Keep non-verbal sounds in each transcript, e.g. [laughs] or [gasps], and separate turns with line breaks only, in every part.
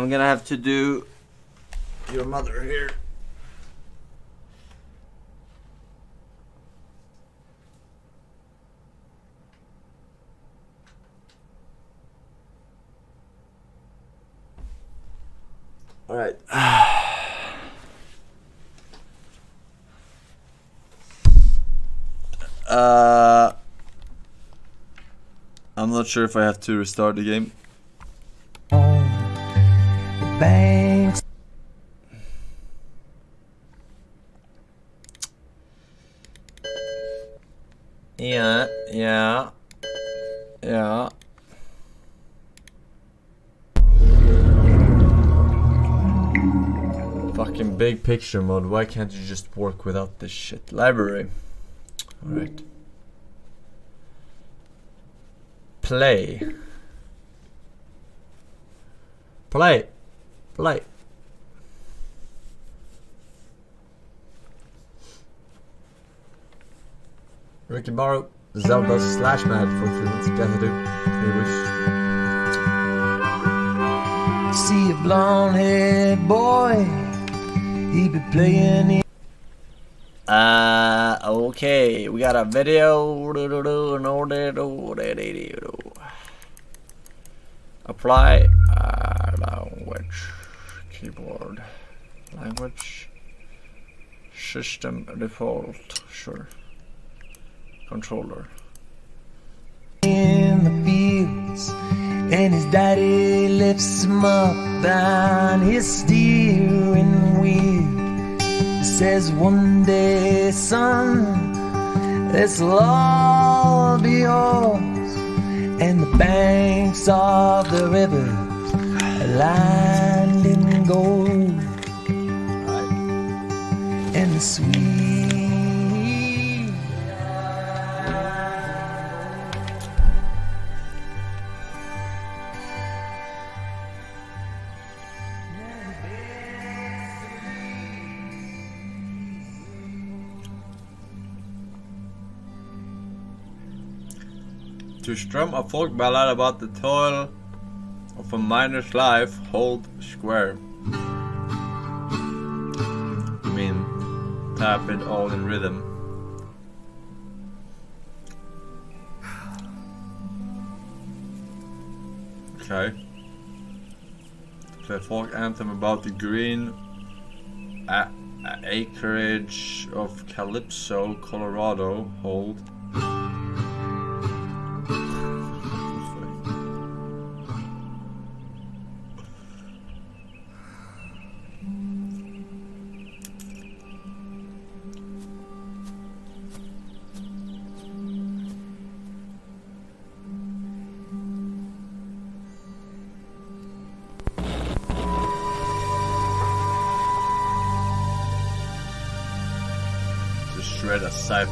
I'm gonna have to do your mother here. All right. [sighs] Uh, I'm not sure if I have to restart the game. Big picture mode. Why can't you just work without this shit? Library. Alright. Play. Play. Play. Ricky Morrow, Zelda slash mad for three months. He wish.
See a blonde haired boy. He be playing in
Uh, okay, we got a video. Apply uh, language, keyboard, language, system default, sure. Controller.
in the fields, and his daddy lifts him up on his steering wheel. He says, One day, son, this'll all be yours, and the banks of the river are lined in gold, and the sweet.
To strum a folk ballad about the toil of a miner's life, hold square. I mean, tap it all in rhythm. Okay. Play a folk anthem about the green acreage of Calypso, Colorado. Hold.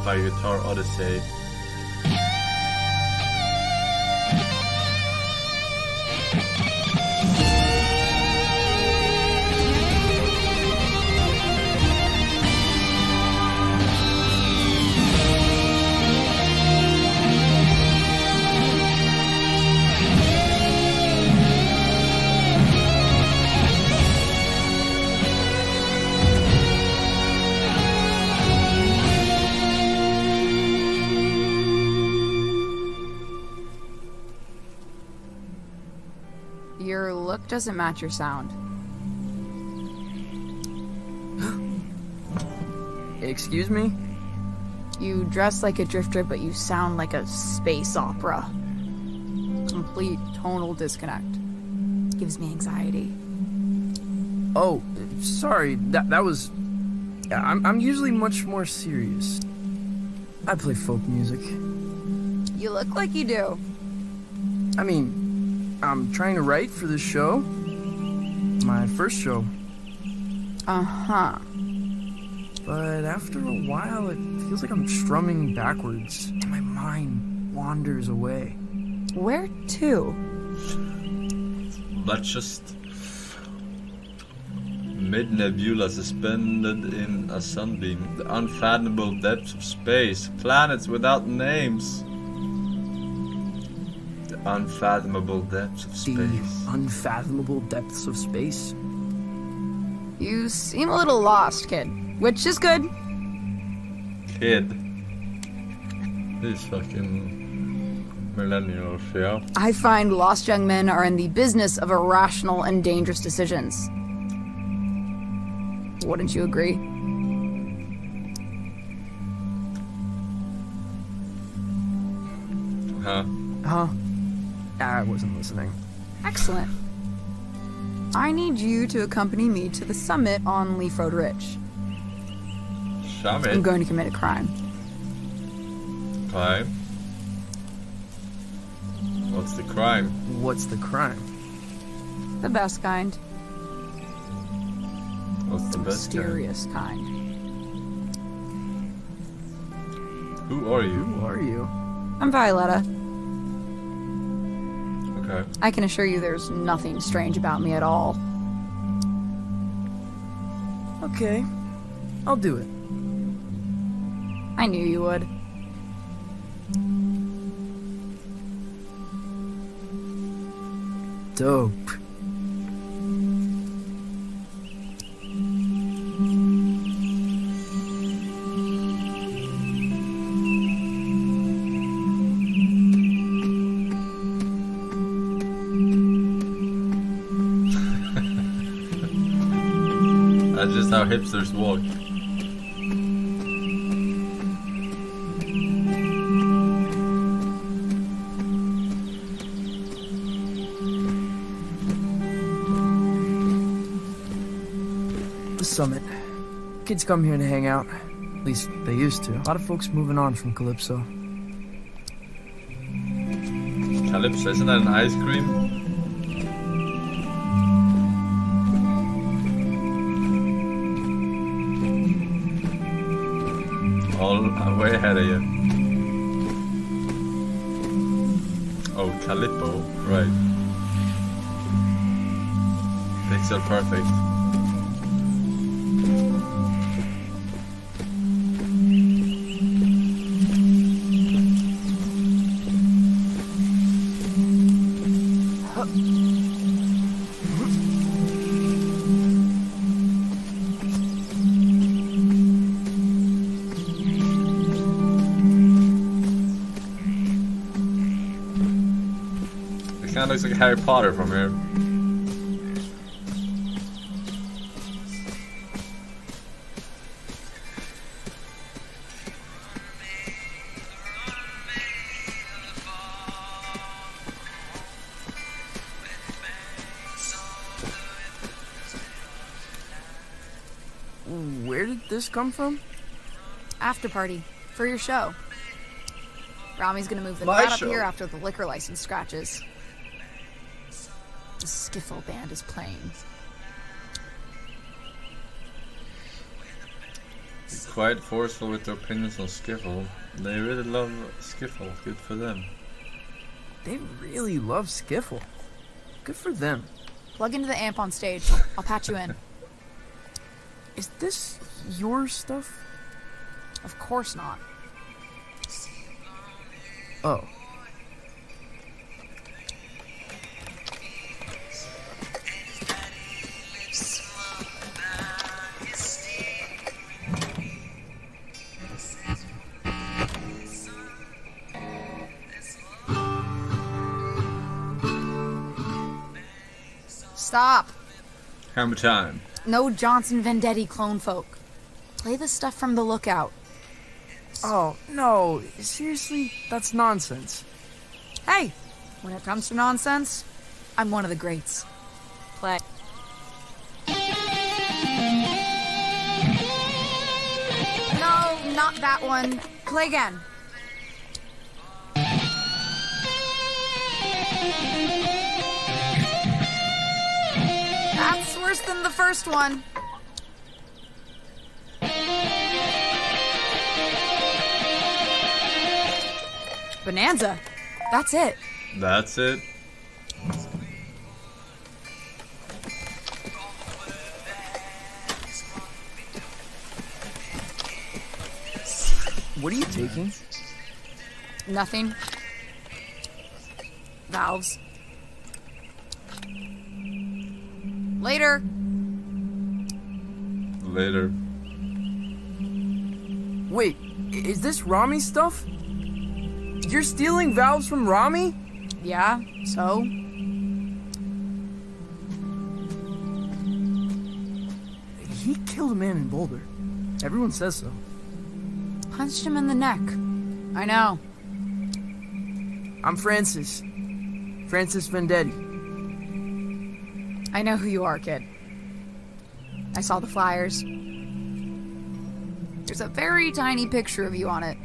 Sci-fi guitar odyssey.
Your look doesn't match your sound. [gasps]
Excuse me?
You dress like a drifter, but you sound like a space opera. Complete tonal disconnect. Gives me anxiety.
Oh, sorry. That that was. I'm I'm usually much more serious. I play folk music.
You look like you do.
I mean, I'm trying to write for this show. My first show.
Uh huh.
But after a while, it feels like I'm strumming backwards, and my mind wanders away.
Where to?
But just mid nebula suspended in a sunbeam, the unfathomable depths of space, planets without names, the Unfathomable depths of
The
space.
unfathomable depths of space.
You seem a little lost, kid. Which is good.
Kid. These fucking millennials, yeah?
I find lost young men are in the business of irrational and dangerous decisions. Wouldn't you agree?
Huh?
Huh? I wasn't listening.
Excellent. I need you to accompany me to the summit on Leaf Road Ridge.
Summit?
I'm going to commit a crime.
Crime. What's the crime?
What's the crime?
The best kind.
What's the
The
best kind?
mysterious kind.
Who are you?
Who are you?
I'm Violetta.
Okay.
I can assure you there's nothing strange about me at all.
Okay. I'll do it.
I knew you would.
Dope.
Hipsters walk.
The summit. Kids come here to hang out. At least they used to. A lot of folks moving on from Calypso.
Calypso, isn't that an ice cream? Way ahead of you. Oh, Calippo, right. Pixel perfect. Looks like Harry Potter from here.
Where did this come from?
After party for your show. Rami's gonna move the
My
crowd up
show?
here after the liquor license scratches. The skiffle band is playing.
Quite forceful with their opinions on Skiffle. They really love Skiffle. Good for them.
They really love Skiffle. Good for them.
Plug into the amp on stage. I'll patch you in. [laughs]
Is this your stuff?
Of course not.
Oh.
Stop.
Hammer time.
No Johnson Vendetti clone folk. Play the stuff from the lookout.
Oh, no. Seriously? That's nonsense.
Hey, when it comes to nonsense, I'm one of the greats. Play. No, not that one. Play again. Worse than the first one. Bonanza. That's it.
That's it.
What are you taking?
Nothing. valves. Later.
Later.
Wait, is this Rami stuff? You're stealing valves from Rami?
Yeah, so?
He killed a man in Boulder. Everyone says so.
Punched him in the neck. I know.
I'm Francis. Francis Vendetti.
I know who you are, kid. I saw the flyers. There's a very tiny picture of you on it.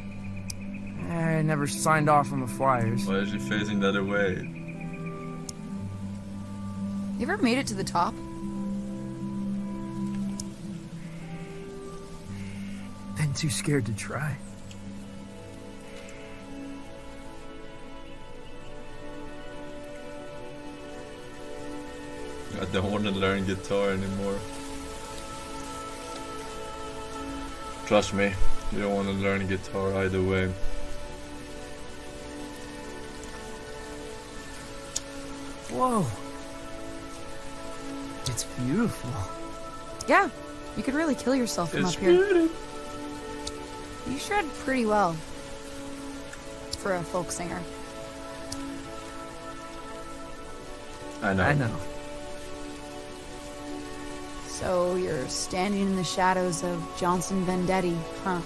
I never signed off on the flyers.
Why is she facing the other way?
You ever made it to the top?
Been too scared to try.
I don't want to learn guitar anymore. Trust me, you don't want to learn guitar either way.
Whoa. It's beautiful.
Yeah, you could really kill yourself from
It's
up here.
beauty.
You shred pretty well for a folk singer.
I know.
I know.
So you're standing in the shadows of Johnson Vendetti, huh?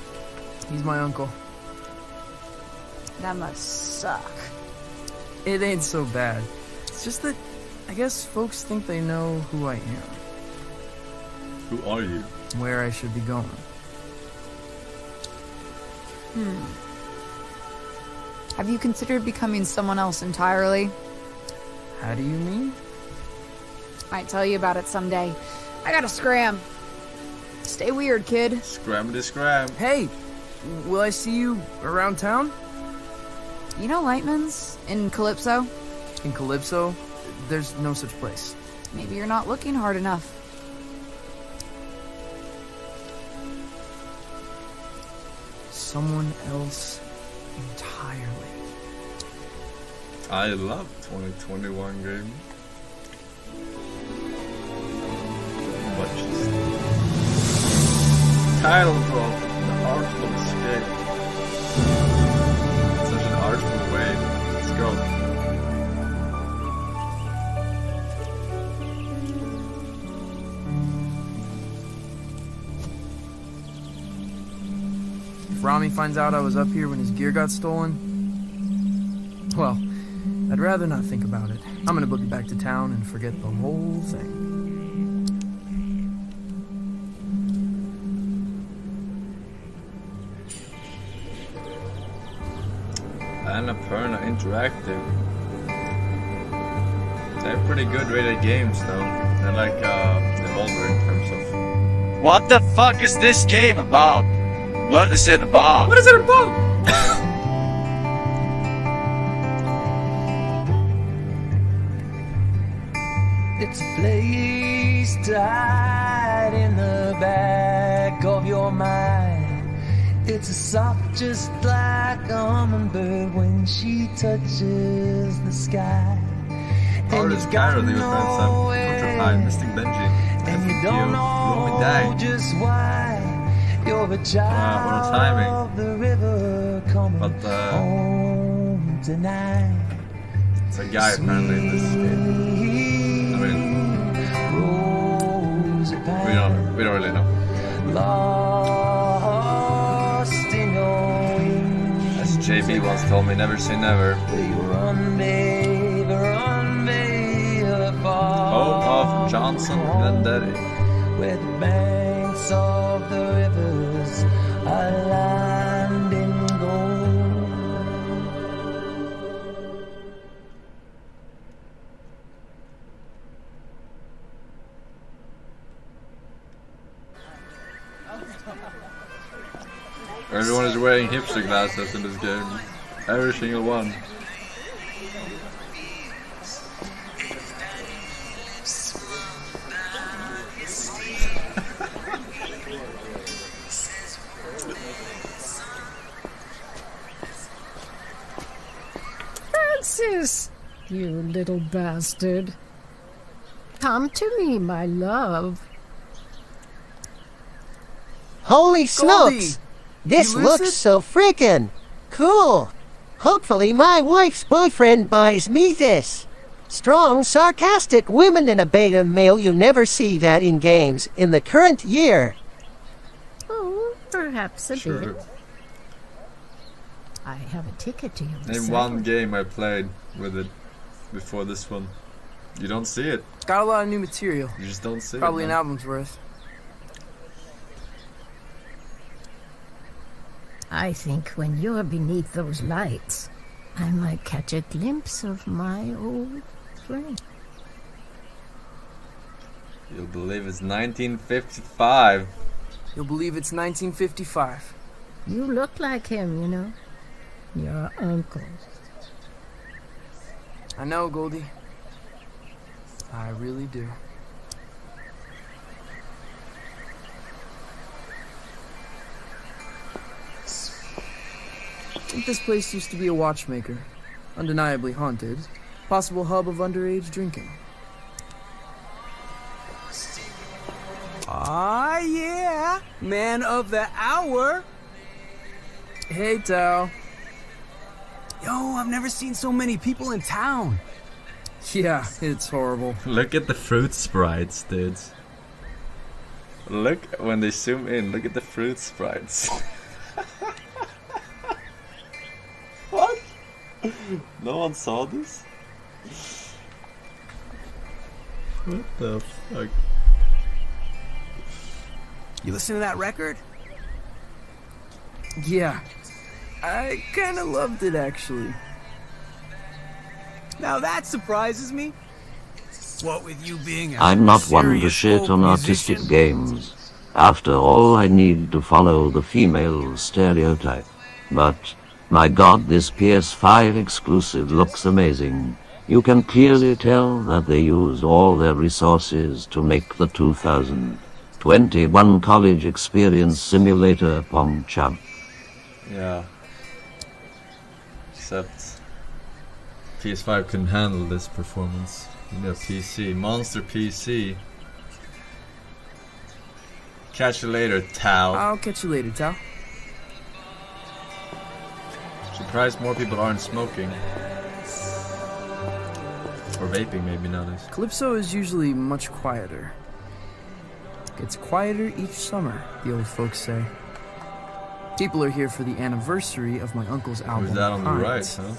He's my uncle.
That must suck.
It ain't so bad. It's just that I guess folks think they know who I am,
Who are you?
where I should be going. Hmm.
Have you considered becoming someone else entirely?
How do you mean?
I might tell you about it someday. I gotta scram. Stay weird, kid.
Scram to scram.
Hey, will I see you around town?
You know Lightman's in Calypso?
In Calypso? There's no such place.
Maybe you're not looking hard enough.
Someone else entirely.
I love 2021 game. Title of The Artful Escape. Such an artful way. Let's go.
If Rami finds out I was up here when his gear got stolen, well, I'd rather not think about it. I'm gonna book it back to town and forget the whole thing.
Annapurna Interactive. They're pretty good rated games though. They're like uh, Devolver in terms of.
What the fuck is this game about? What is it about?
What is it about?
It's a place to in the back of your mind. It's a soft just like a hummingbird when she touches the sky.
Or this parody with friends I'm Ultra Pie, Mystic Benji.
And you don't know just why you're a
what a
child
timing.
of the river coming
But, uh,
home tonight.
It's a guy apparently in this game. I mean, we don't, we don't really know.
Lost
JB once told me, never say never.
You run, babe, run, babe, far
Home of Johnson Vendetti.
Where the banks of the rivers are lined
Everyone is wearing hipster glasses in this game. Every single one.
Francis!
you little bastard. Come to me, my love.
Holy
Goldie,
smokes! This looks
it?
so freaking cool. Hopefully, my wife's boyfriend buys me this. Strong, sarcastic women in a beta male. You never see that in games in the current year.
Oh, perhaps a
Sure.
bit. I have a ticket to you.
In one game I played with it before this one. You don't see it.
Got a lot of new material.
You just don't see
Probably
it.
an album's worth.
I think when you're beneath those lights, I might catch a glimpse of my old friend.
You'll believe it's 1955.
You'll believe it's 1955.
You look like him, you know. Your uncle.
I know, Goldie. I really do. Think this place used to be a watchmaker. Undeniably haunted. Possible hub of underage drinking. Ah, yeah. Man of the hour. Hey, Tao.
Yo, I've never seen so many people in town.
Yeah, it's horrible.
Look at the fruit sprites, dudes. Look when they zoom in. Look at the fruit sprites. [laughs] No one saw this. What the fuck?
You listen to that record?
Yeah. I kinda loved it actually.
Now that surprises me. What with you being a
I'm not one to shit on artistic
musician?
games. After all, I need to follow the female stereotype. But, my god, this PS5 exclusive looks amazing. You can clearly tell that they used all their resources to make the 2021 college experience simulator PongChamp.
Yeah. Except PS5 couldn't handle this performance. You know, PC, monster PC. Catch you later, Tao.
I'll catch you later, Tao.
Surprised more people aren't smoking. Or vaping, maybe nowadays.
Calypso is usually much quieter. Gets quieter each summer, the old folks say. People are here for the anniversary of my uncle's album.
Who's that on the right, huh?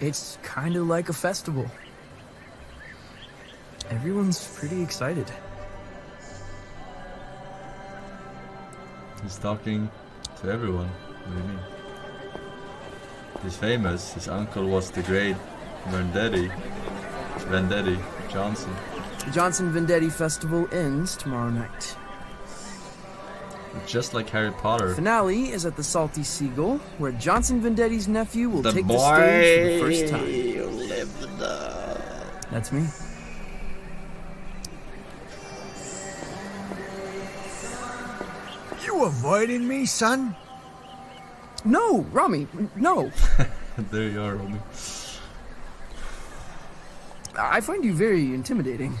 It's kind of like a festival. Everyone's pretty excited.
He's talking to everyone. What do you mean? He's famous. His uncle was the great Vendetti. Vendetti Johnson.
The Johnson Vendetti Festival ends tomorrow night.
Just like Harry Potter.
The Finale is at the Salty Seagull, where Johnson Vendetti's nephew will
The
take the stage for the first time.
lived
That's me.
You avoiding me, son?
No, Rami, no. [laughs]
there you are, Romy.
I find you very intimidating.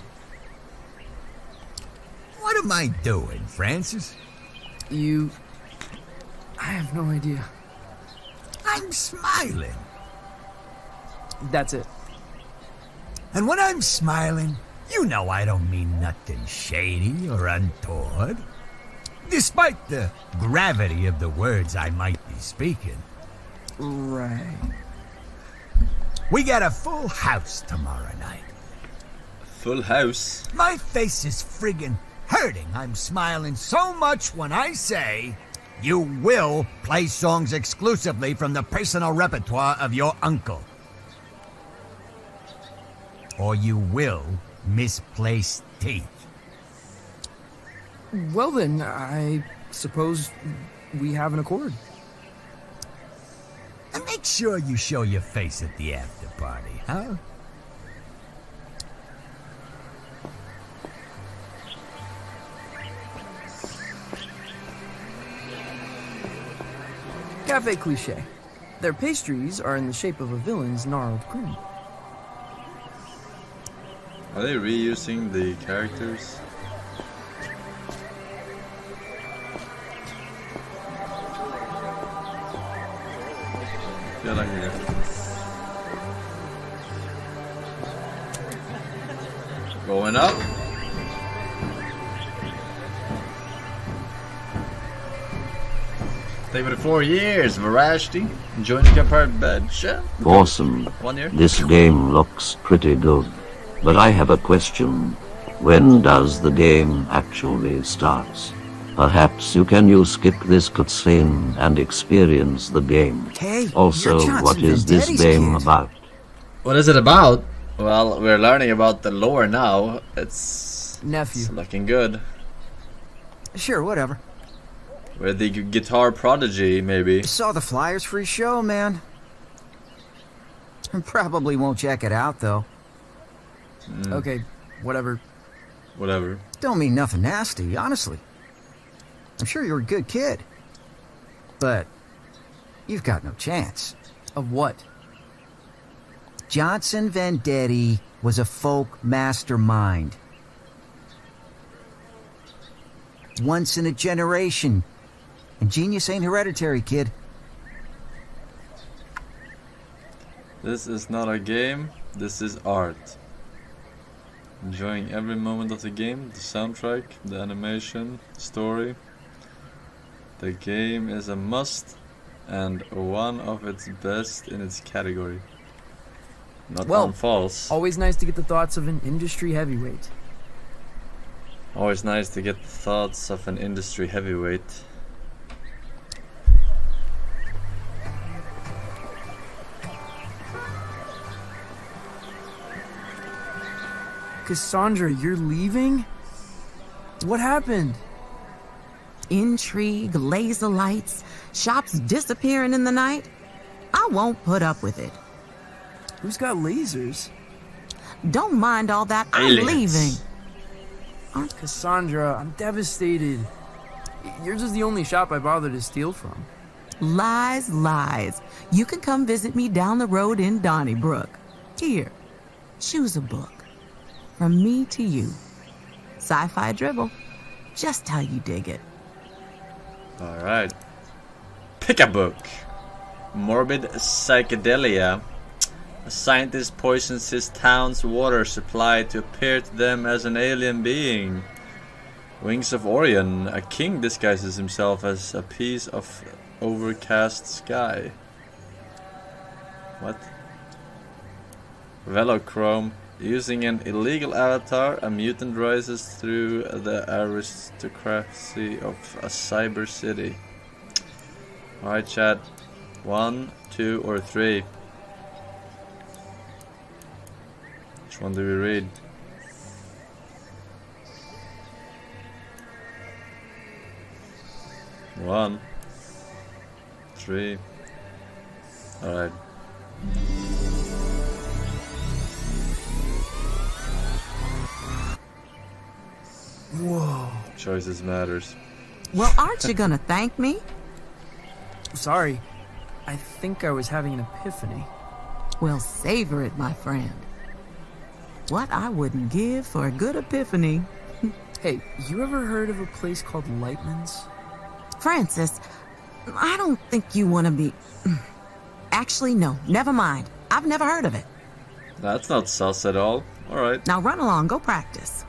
What am I doing, Francis?
You. I have no idea.
I'm smiling.
That's it.
And when I'm smiling, you know I don't mean nothing shady or untoward. Despite the gravity of the words I might be speaking.
Right.
We got a full house tomorrow night.
Full house.
My face is friggin' hurting. I'm smiling so much when I say you will play songs exclusively from the personal repertoire of your uncle. Or you will misplace teeth.
Well, then, I suppose we have an accord.
And make sure you show your face at the after party, huh?
Cafe cliche. Their pastries are in the shape of a villain's gnarled grin.
Are they reusing the characters? Four years, Varashti. Enjoying the compared bed, chef.
Awesome.
One year.
This game looks pretty good. But I have a question. When does the game actually start? Perhaps you can you skip this cutscene and experience the game.
Hey,
Also, what is this
Vendetti's
game
kid.
about?
What is it about? Well, we're learning about the lore now. It's,
Nephew.
it's looking good.
Sure, whatever.
We're the guitar prodigy, maybe.
Saw the flyers for his show, man. Probably won't check it out, though.
Mm,
Okay, whatever.
Whatever.
Don't mean nothing nasty, honestly. I'm sure you're a good kid. But you've got no chance.
Of what?
Johnson Vendetti was a folk mastermind. Once in a generation. And genius ain't hereditary, kid.
This is not a game, this is art. Enjoying every moment of the game, the soundtrack, the animation, story. The game is a must and one of its best in its category. Not
Well,
false.
Always nice to get the thoughts of an industry heavyweight.
Always nice to get the thoughts of an industry heavyweight.
Cassandra, you're leaving? What happened?
Intrigue, laser lights, shops disappearing in the night. I won't put up with it.
Who's got lasers?
Don't mind all that. I'm
Aliens.
leaving.
Cassandra, I'm devastated. Yours is the only shop I bother to steal from.
Lies, lies. You can come visit me down the road in Donnybrook. Here, choose a book. From me to you. Sci fi dribble. Just how you dig it.
Alright. Pick a book. Morbid psychedelia. A scientist poisons his town's water supply to appear to them as an alien being. Wings of Orion. A king disguises himself as a piece of overcast sky. What? Velochrome. Using an illegal avatar, a mutant rises through the aristocracy of a cyber city. Alright, chat. One, two, or three. Which one do we read? One. Three. Alright.
Whoa.
Choices matters.
Well, aren't you gonna thank me?
Sorry. I think I was having an epiphany.
Well, savor it, my friend. What I wouldn't give for a good epiphany. [laughs]
Hey, you ever heard of a place called Lightman's?
Francis, I don't think you want to be. [clears throat] Actually, no, never mind. I've never heard of it.
That's not sus at all. Alright,
Now run along, go practice.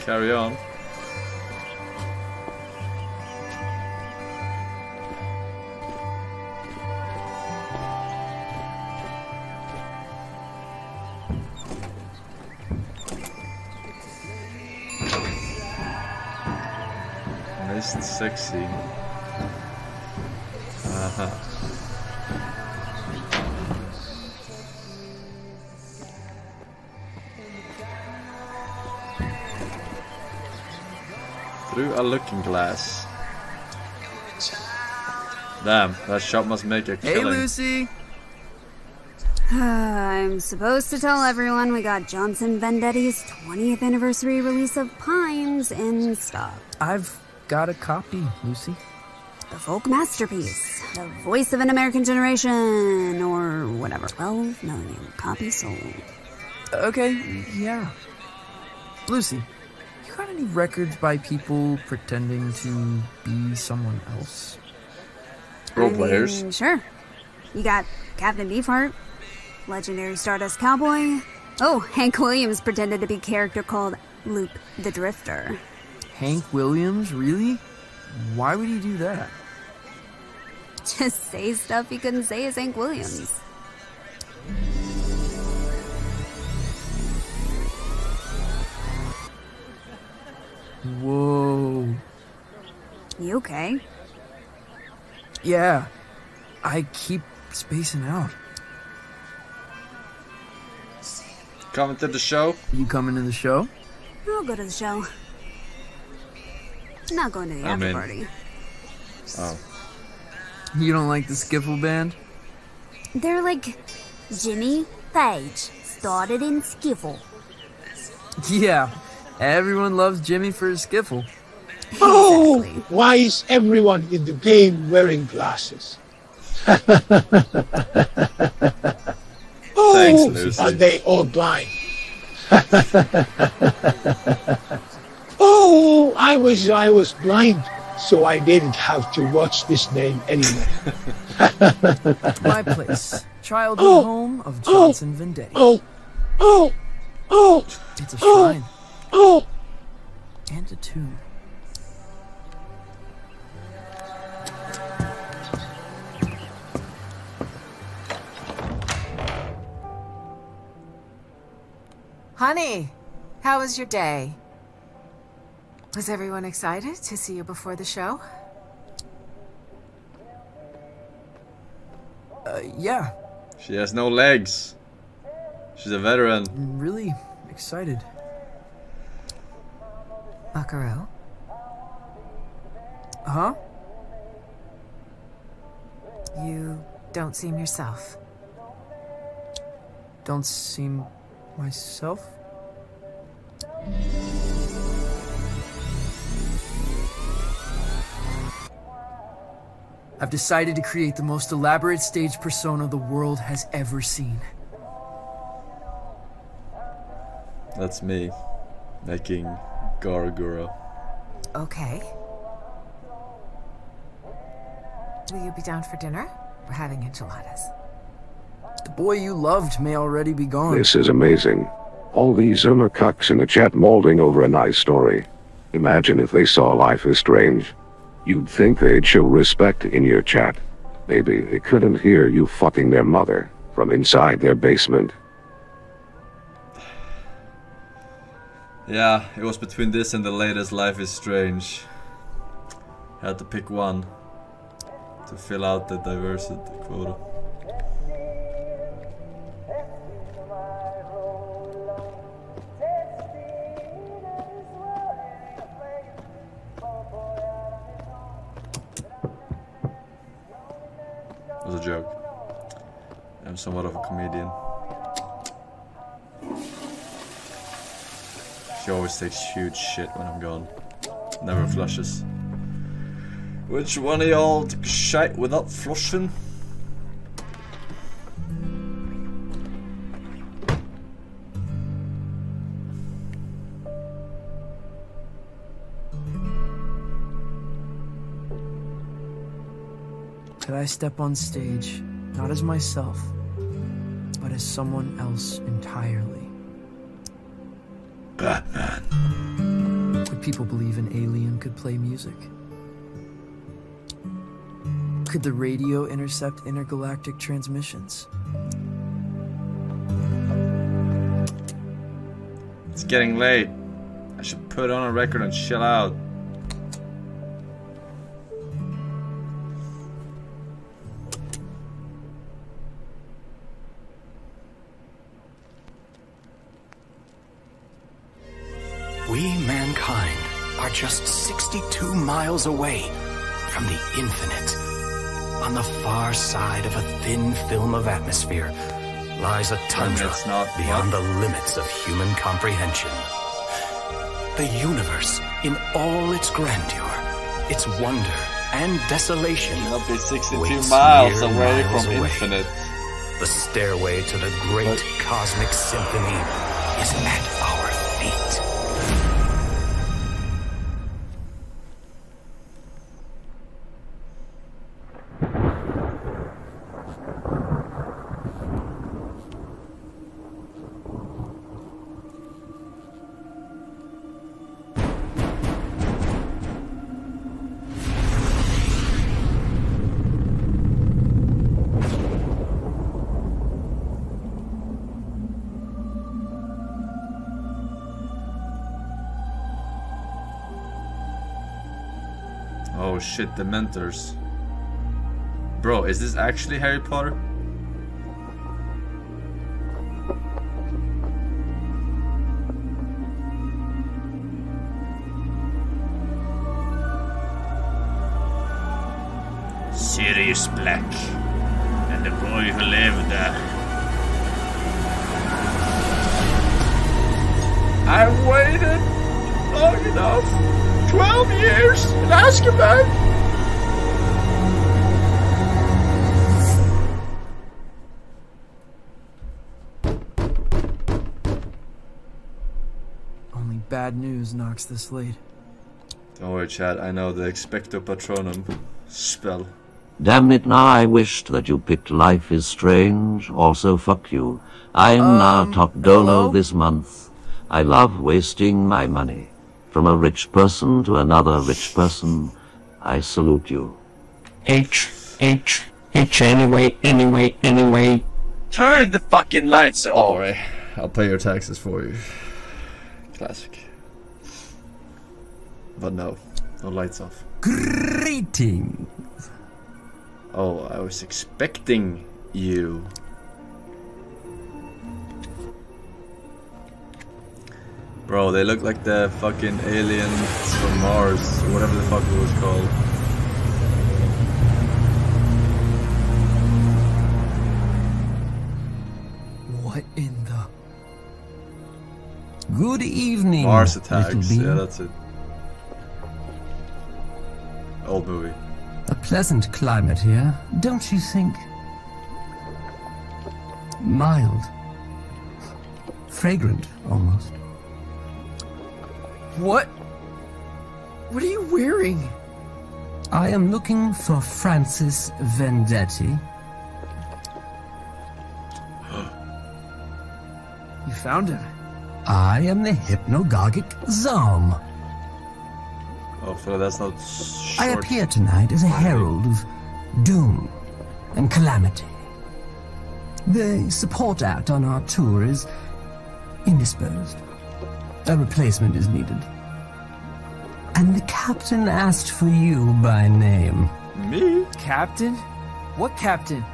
Carry on. A looking glass. Damn, that shot must make a
Hey. Lucy! [sighs]
I'm supposed to tell everyone we got Johnson Vendetti's 20th anniversary release of Pines in stock.
I've got a copy, Lucy.
the folk masterpiece, the voice of an American generation, or whatever. 12 million copies sold.
Okay, yeah. Lucy, you got any records by people pretending to be someone else?
Role
I
players.
mean, sure. You got Captain Beefheart, legendary Stardust Cowboy. Oh, Hank Williams pretended to be a character called Loop the Drifter.
Hank Williams, really? Why would he do that?
Just say stuff he couldn't say as Hank Williams.
Whoa.
You okay?
Yeah. I keep spacing out.
Coming to the show?
You coming to the show?
I'll go to the show. Not going to the
I'm
after
in.
party.
Oh.
You don't like the skiffle band?
They're like Jimmy Page started in skiffle.
Yeah. Everyone loves Jimmy for his skiffle.
Oh, why is everyone in the game wearing glasses? oh,
Thanks, Lucy.
are they all blind? oh, I was I was blind, so I didn't have to watch this name anymore.
My place. Childhood
Oh.
home of
Oh.
Johnson Vendetti.
Oh, oh, oh,
It's a
oh,
shrine
oh. [gasps]
and a tomb.
Honey, how was your day? Was everyone excited to see you before the show?
Uh, yeah.
She has no legs. She's a veteran.
I'm really excited.
Buckaroo?
Huh?
You don't seem yourself.
Don't seem myself? I've decided to create the most elaborate stage persona the world has ever seen.
That's me. Making Gargura.
Okay. Will you be down for dinner? We're having enchiladas.
The boy you loved may already be gone.
This is amazing. All these Zimmer cucks in the chat molding over a nice story. Imagine if they saw Life is Strange. You'd think they'd show respect in your chat. Maybe they couldn't hear you fucking their mother from inside their basement.
Yeah, it was between this and the latest Life is Strange. I Had to pick one to fill out the diversity quota. It was a joke. I'm somewhat of a comedian. She always takes huge shit when I'm gone. Never flushes. Which one of y'all took shite without flushing?
Could I step on stage, not as myself, but as someone else entirely?
Batman.
Would people believe an alien could play music? Could the radio intercept intergalactic transmissions?
It's getting late. I should put on a record and chill out.
Miles away from the infinite. On the far side of a thin film of atmosphere lies a tundra beyond the limits of human comprehension. The universe, in all its grandeur, its wonder, and desolation.
Not be 62
waits
miles away
miles
from
away.
infinite.
The stairway to the great cosmic symphony is at
Shit, Dementors. Bro, is this actually Harry Potter? Sirius Black
bad news knocks this late.
Don't worry, Chad. I know the Expecto Patronum spell.
Damn it, now I wished that you picked Life is Strange. Also, fuck you. I'm now um, top dono this month. I love wasting my money. From a rich person to another rich person, I salute you.
H, H, H, anyway, anyway, anyway.
Turn the fucking lights off.
Alright, I'll pay your taxes for you. Classic. But no, no lights off.
Greetings.
Oh, I was expecting you. Bro, they look like the fucking aliens from Mars, or whatever the fuck it was called.
What in the?
Good evening.
Mars Attacks, yeah, that's it. Old movie.
A pleasant climate here, don't you think? Mild. Fragrant, almost.
What? What are you wearing?
I am looking for Francis Vendetti. [gasps]
You found him.
I am the hypnagogic Zom.
Hopefully that's not
I appear tonight as a herald of doom and calamity. The support act on our tour is indisposed. A replacement is needed. And the captain asked for you by name.
Me?
Captain? What captain?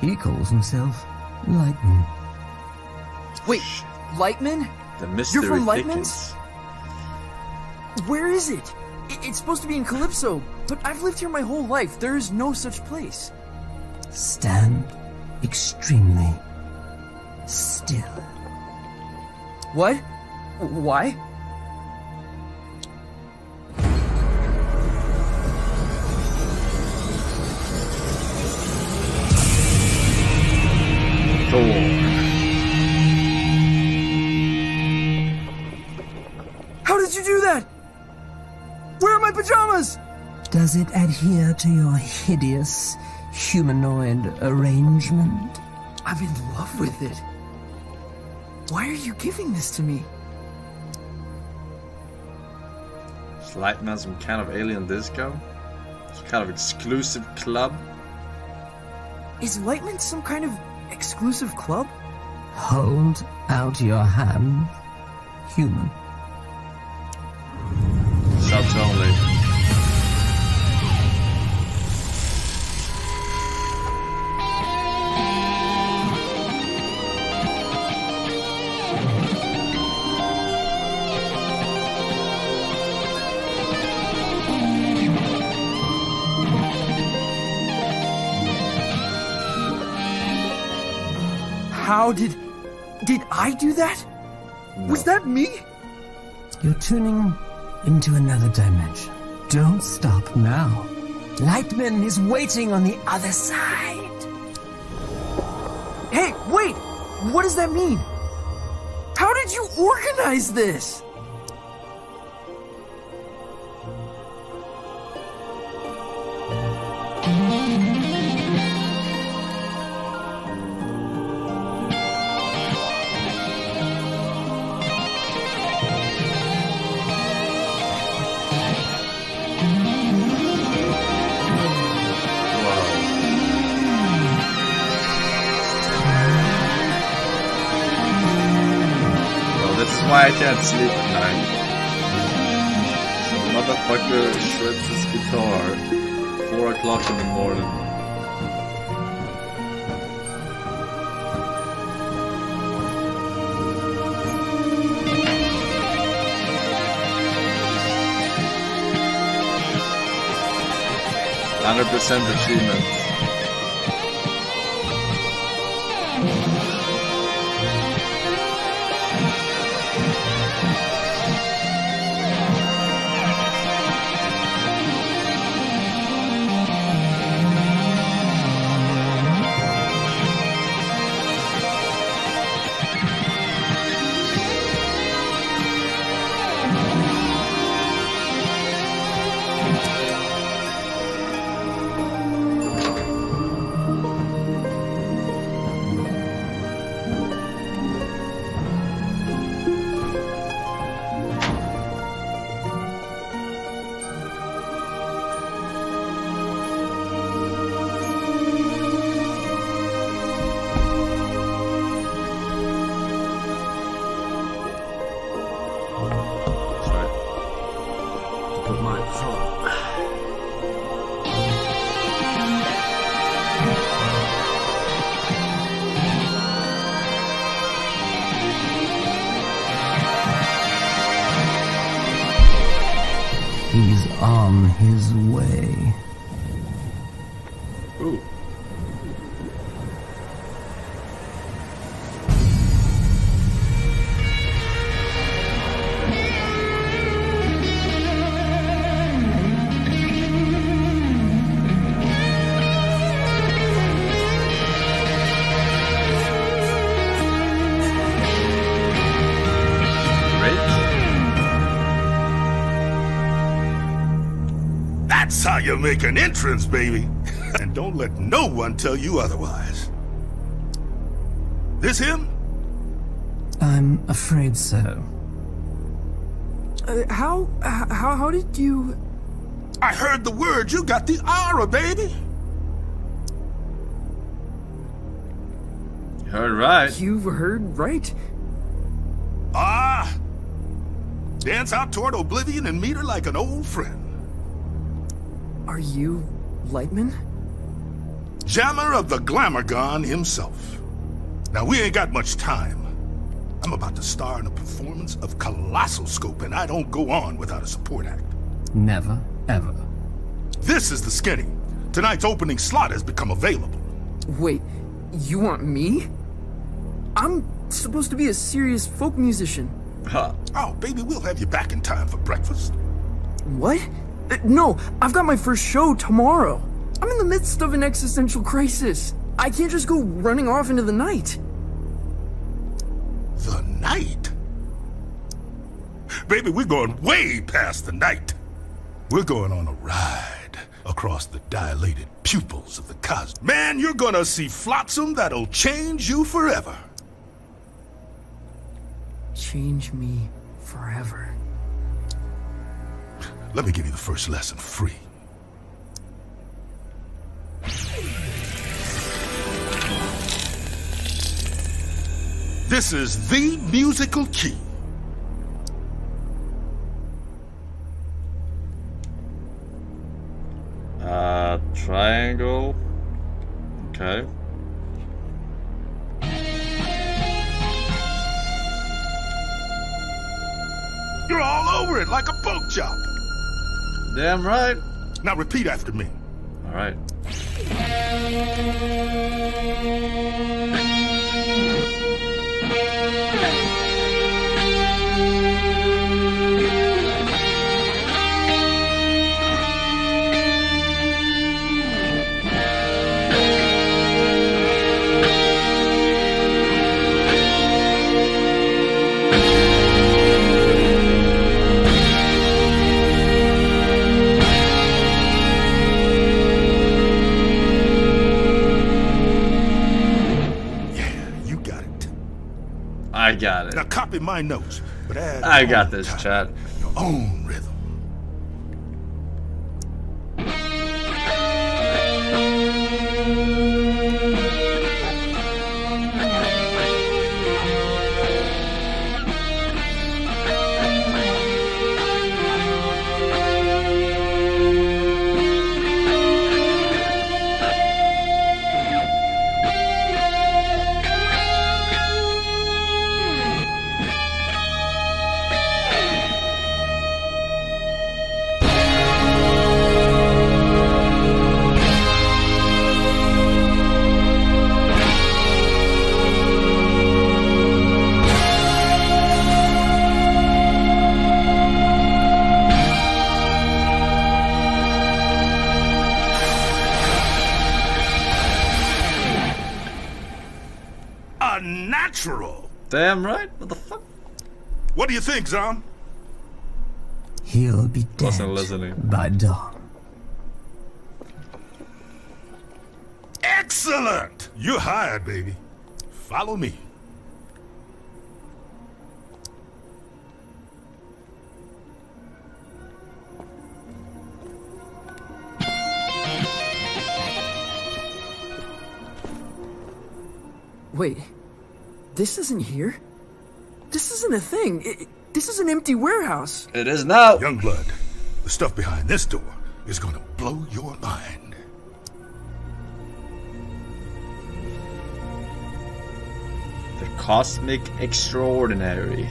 He calls himself Lightman.
Wait, Lightman?
The mystery
You're from
thickens.
Lightman's? Where is it? It's supposed to be in Calypso, but I've lived here my whole life. There is no such place.
Stand extremely still.
What? Why? Where are my pajamas?
Does it adhere to your hideous humanoid arrangement?
I'm in love with it. Why are you giving this to me?
Is Lightman some kind of alien disco? Some kind of exclusive club?
Is Lightman some kind of exclusive club?
Hold out your hand, human.
Subs only.
How did. Did I do that? Was that me?
You're tuning into another dimension. Don't stop now.
Lightman is waiting on the other side.
Hey, wait! What does that mean? How did you organize this?
Is why I can't sleep at night. Some motherfucker shreds his guitar. Four o'clock in the morning. Hundred percent achievement.
Make an entrance, baby. [laughs] and don't let no one tell you otherwise. This him?
I'm afraid so.
Uh, how, how, how did you?
I heard the word. You got the aura, baby.
Heard right.
You've heard right.
Ah! Dance out toward oblivion and meet her like an old friend.
Are you Lightman?
Jammer of the Glamourgon himself. Now, we ain't got much time. I'm about to star in a performance of Colossal Scope, and I don't go on without a support act.
Never, ever.
This is the skinny. Tonight's opening slot has become available.
Wait, you want me? I'm supposed to be a serious folk musician. Huh.
Oh, baby, we'll have you back in time for breakfast.
What? No, I've got my first show tomorrow. I'm in the midst of an existential crisis. I can't just go running off into the night.
The night? Baby, we're going way past the night. We're going on a ride across the dilated pupils of the cosmos. Man, you're gonna see flotsam that'll change you forever.
Change me forever.
Let me give you the first lesson free. This is the musical key.
Uh, triangle. Okay.
You're all over it like a pork chop.
Damn right.
Now repeat after me.
All right. I got it.
Now copy my notes, but
I got this,
Chad.
chat.
Your own
What
do you think, Zom?
He'll be dead
listening.
by dawn.
Excellent! You're hired, baby. Follow me.
Wait, this isn't here? This isn't a thing. It, this is an empty warehouse.
It is now.
Youngblood, the stuff behind this door is gonna blow your mind.
The Cosmic Extraordinary.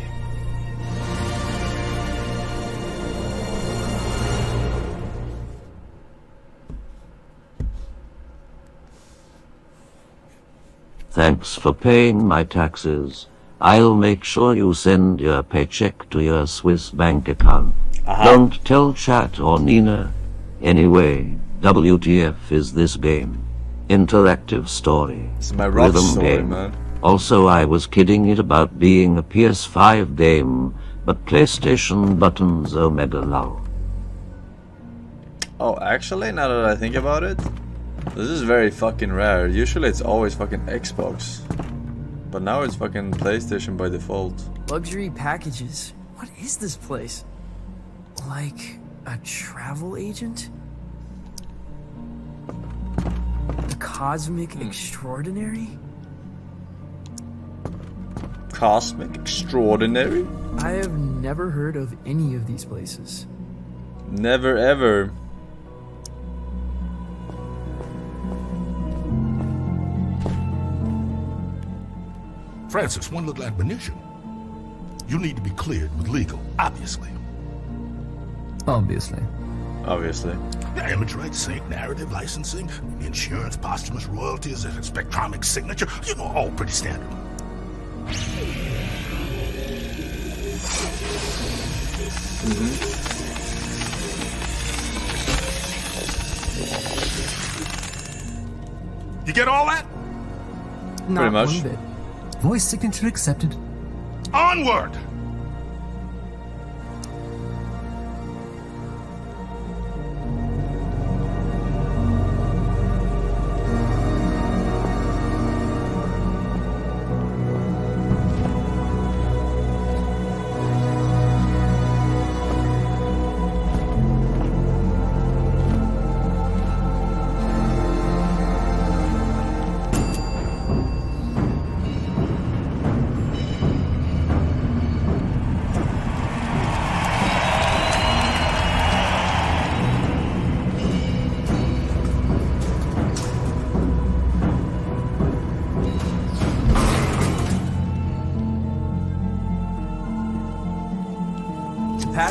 Thanks for paying my taxes. I'll make sure you send your paycheck to your Swiss bank account.
Aha.
Don't tell Chat or Nina. Anyway, WTF is this game? Interactive story.
My rough
Rhythm
story,
game.
man.
Also, I was kidding it about being a PS5 game, but PlayStation buttons Omega Love.
Oh, actually, now that I think about it, this is very fucking rare. Usually it's always fucking Xbox. But now it's fucking PlayStation by default.
Luxury packages. What is this place? Like a travel agent? The Cosmic hmm. Extraordinary?
Cosmic Extraordinary?
I have never heard of any of these places.
Never ever.
Francis, one little admonition. You need to be cleared with legal, obviously.
Obviously.
Obviously.
Yeah, image rights, sync, narrative, licensing, insurance, posthumous royalties, and spectromic signature. You know, all pretty standard. Mm-hmm. You get all that?
Not
much.
Voice signature accepted.
Onward!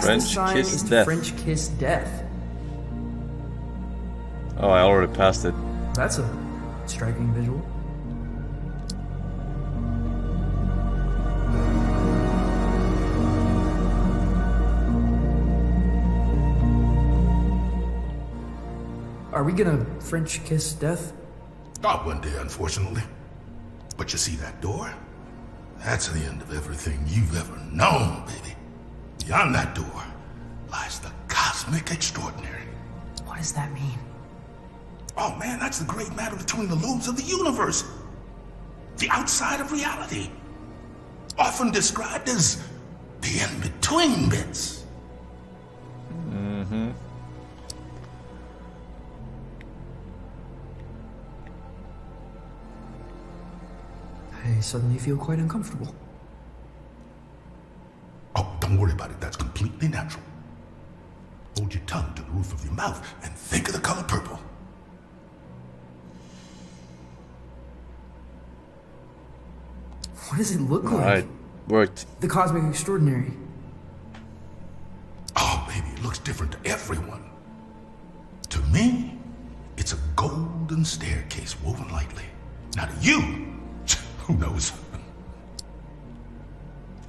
French
this
kiss
is to
death.
French kiss death.
Oh, I already passed it.
That's a striking visual. Are we gonna French kiss death?
Not one day, unfortunately. But you see that door? That's the end of everything you've ever known, baby. Beyond that door lies the cosmic extraordinary.
What does that mean?
Oh man, that's the great matter between the lobes of the universe. The outside of reality. often described as the in-between bits.
Mm-hmm.
I suddenly feel quite uncomfortable.
Don't worry about it. That's completely natural. Hold your tongue to the roof of your mouth and think of the color purple.
What does it look like?
Alright, worked.
The Cosmic Extraordinary.
Oh, baby, it looks different to everyone. To me, it's a golden staircase woven lightly. Now to you, [laughs] who knows?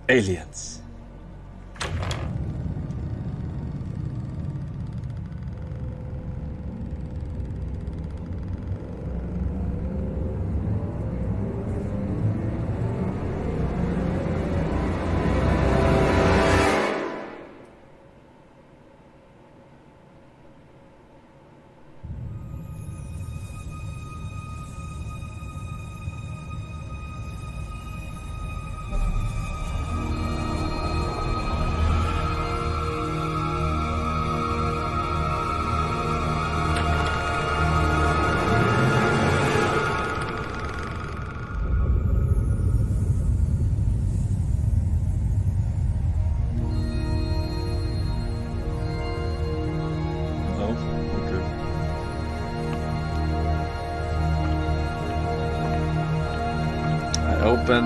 Aliens. Oh, okay. I opened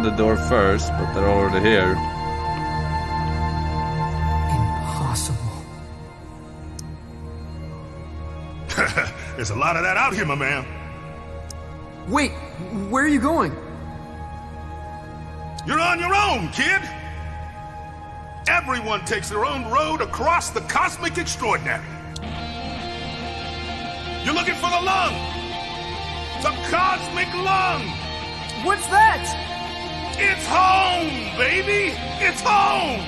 the door first, but they're already here.
Impossible. [laughs]
There's a lot of that out here, my man.
Wait, where are you going?
You're on your own, kid. Everyone takes their own road across the cosmic extraordinary. You're looking for the lung. The cosmic lung.
What's that?
It's home, baby. It's home.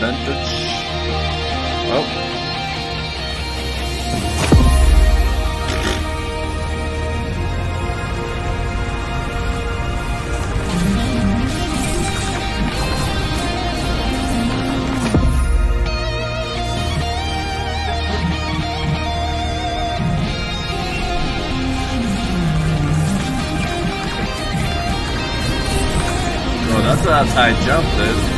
Vintage. Oh. That's a high jump, dude.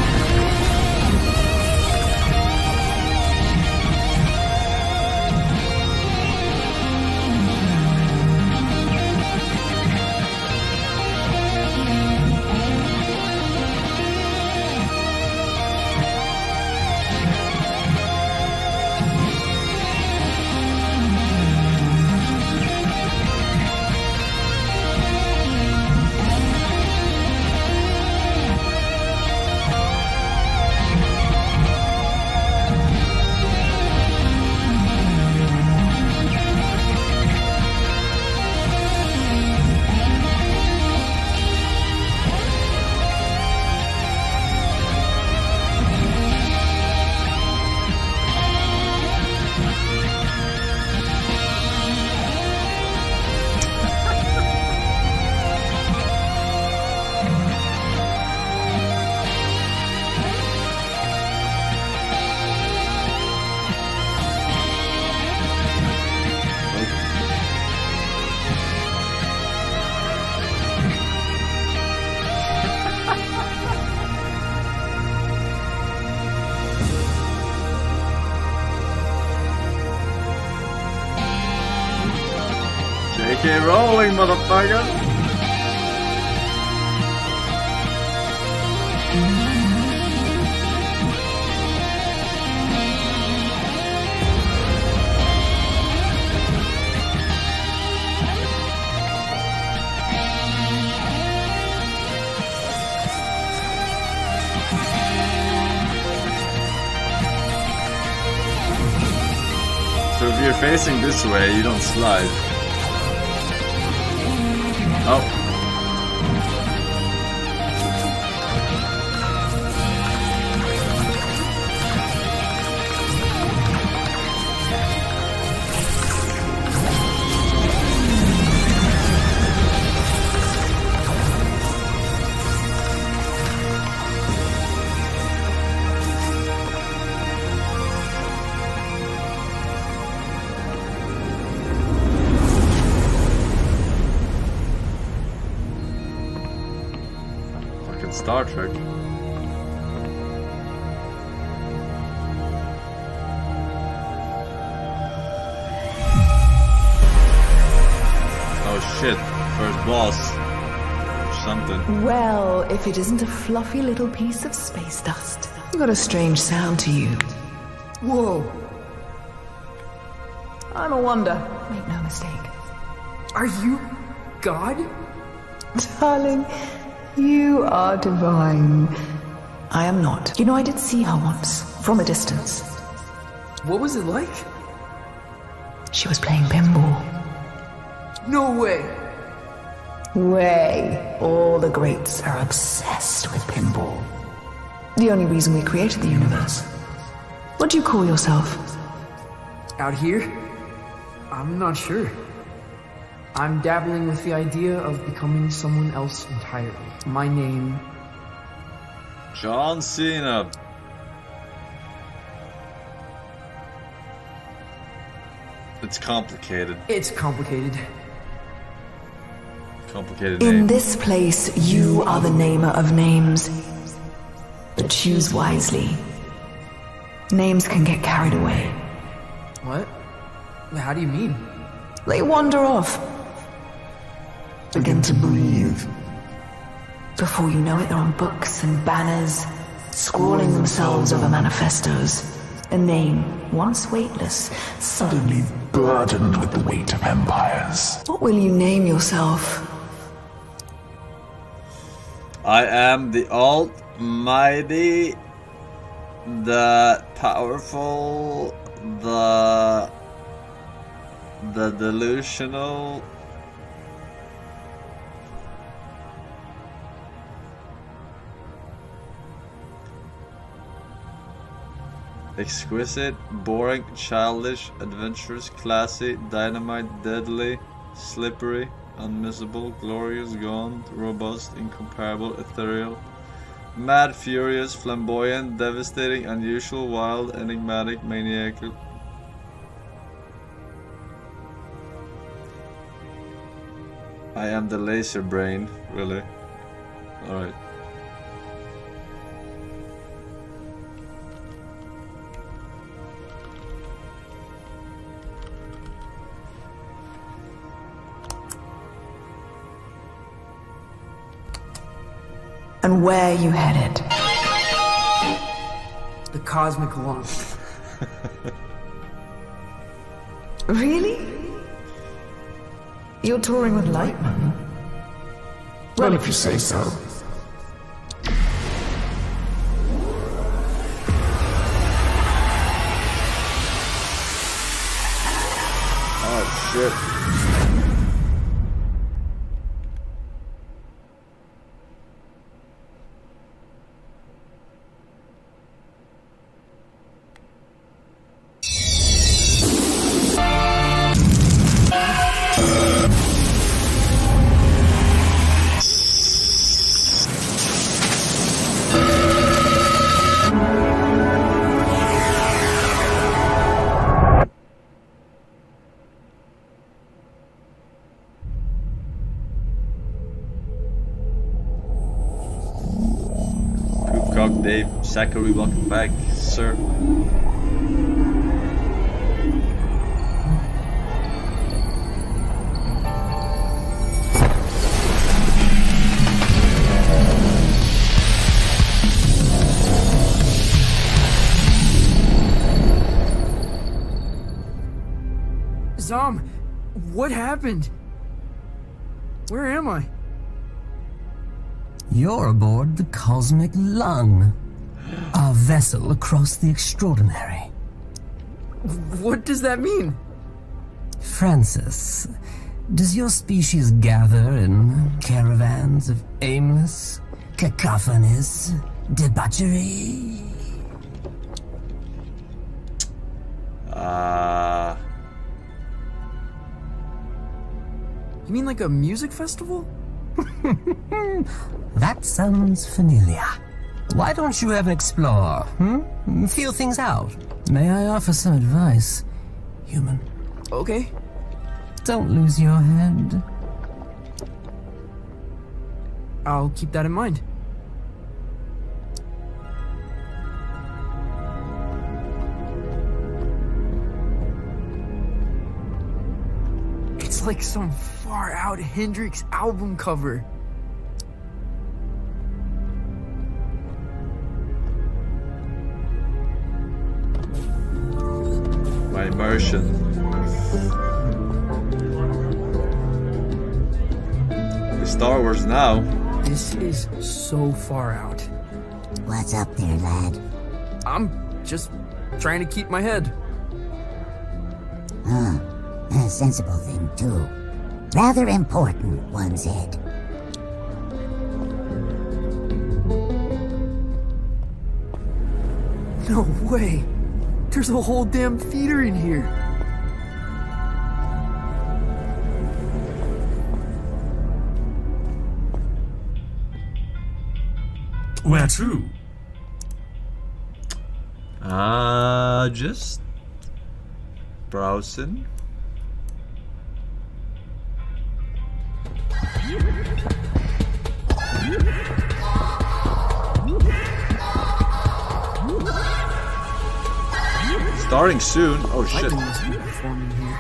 This way, you don't slide.
If it isn't a fluffy little piece of space dust. You got a strange sound to you. Whoa. I'm a wonder. Make no mistake.
Are you God?
Darling, you are divine. I am not. You know, I did see her once, from a distance.
What was it like?
She was playing pinball.
No way.
Way. All the greats are obsessed with pinball. The only reason we created the universe. What do you call yourself?
Out here? I'm not sure. I'm dabbling with the idea of becoming someone else entirely. My name.
John Cena. It's complicated.
It's complicated.
Complicated
In this place, you are the namer of names. But choose wisely. Names can get carried away.
What? How do you mean?
They wander off. Begin to breathe. Before you know it, they're on books and banners, scrawling themselves over manifestos. A name, once weightless, suddenly
burdened with the weight of empires.
What will you name yourself?
I am the almighty, the powerful, the the delusional. Exquisite, boring, childish, adventurous, classy, dynamite, deadly, slippery, unmissable, glorious, gaunt, robust, incomparable, ethereal, mad, furious, flamboyant, devastating, unusual, wild, enigmatic, maniacal. I am the laser brain, really. Alright.
And where you headed?
The cosmic lung. [laughs]
Really? You're touring with Lightman?
Well, if you say so.
Oh shit. Zachary, welcome back, sir.
Zom, what happened? Where am I?
You're aboard the Cosmic Lung, our vessel across the extraordinary.
What does that mean?
Francis, does your species gather in caravans of aimless, cacophonous debauchery?
Uh,
You mean like a music festival? [laughs]
That sounds familiar. Why don't you ever explore? Hmm? Feel things out. May I offer some advice, human?
Okay.
Don't lose your head.
I'll keep that in mind. It's like some far out Hendrix album cover.
My immersion. The Star Wars now.
This is so far out.
What's up there, lad?
I'm just trying to keep my head.
Huh. A sensible thing, too. Rather important, one said.
No way. There's a whole damn theater in here.
Where to?
Uh, just browsing. Starting soon. Oh shit.
Lightning must be performing here.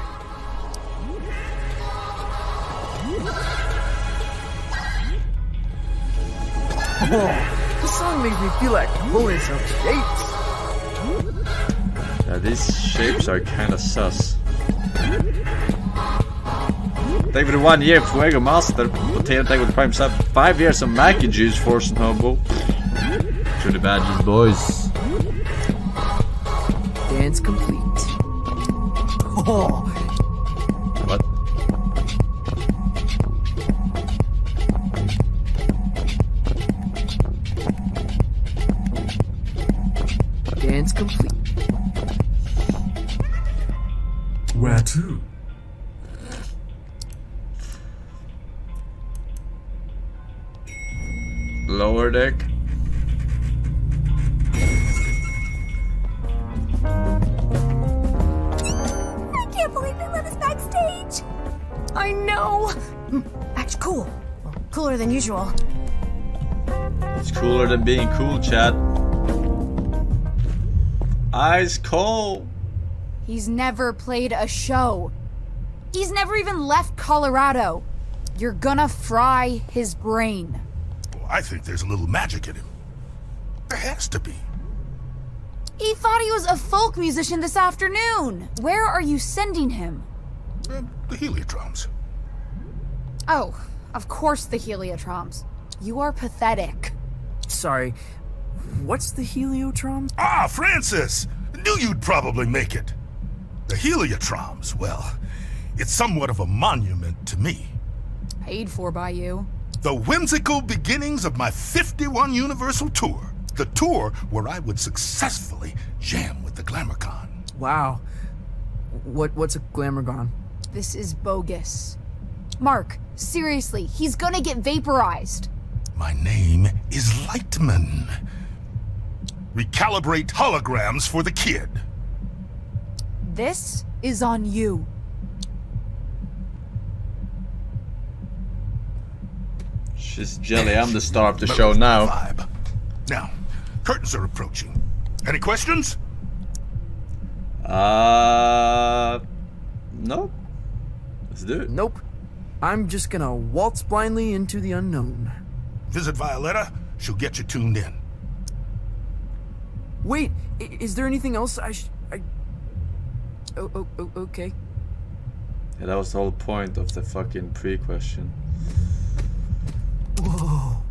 Oh, this song makes me feel like pulling some shapes.
Yeah, these shapes are kinda sus. Thank you for the one year Fuego Master på TNT with Prime Sub. Five years of Mackie Juice Force and Hobo. To the badges, boys.
Dance complete. Oh, [laughs]
cooler than
being cool, Chad. Eyes cold.
He's never played a show. He's never even left Colorado. You're gonna fry his brain.
Well, I think there's a little magic in him. There has to be.
He thought he was a folk musician this afternoon. Where are you sending him?
Uh, the Heliotroms.
Oh, of course the Heliotroms. You are pathetic.
Sorry. What's the Heliotron?
Ah, Francis! Knew you'd probably make it. The Heliotroms, well, it's somewhat of a monument to me.
Paid for by you.
The whimsical beginnings of my 51 Universal Tour. The tour where I would successfully jam with the Glamourcon.
Wow. What what's a Glamourgon?
This is bogus. Mark, seriously, he's gonna get vaporized.
My name is Lightman. Recalibrate holograms for the kid.
This is on you.
She's jelly. I'm the star of the show now.
Vibe. Now, curtains are approaching. Any questions?
Uh, nope. Let's do it.
Nope. I'm just gonna waltz blindly into the unknown.
Visit Violetta. She'll get you tuned in.
Wait, is there anything else I sh- I... Oh, oh, oh, okay.
Yeah, that was the whole point of the fucking pre-question.
Whoa.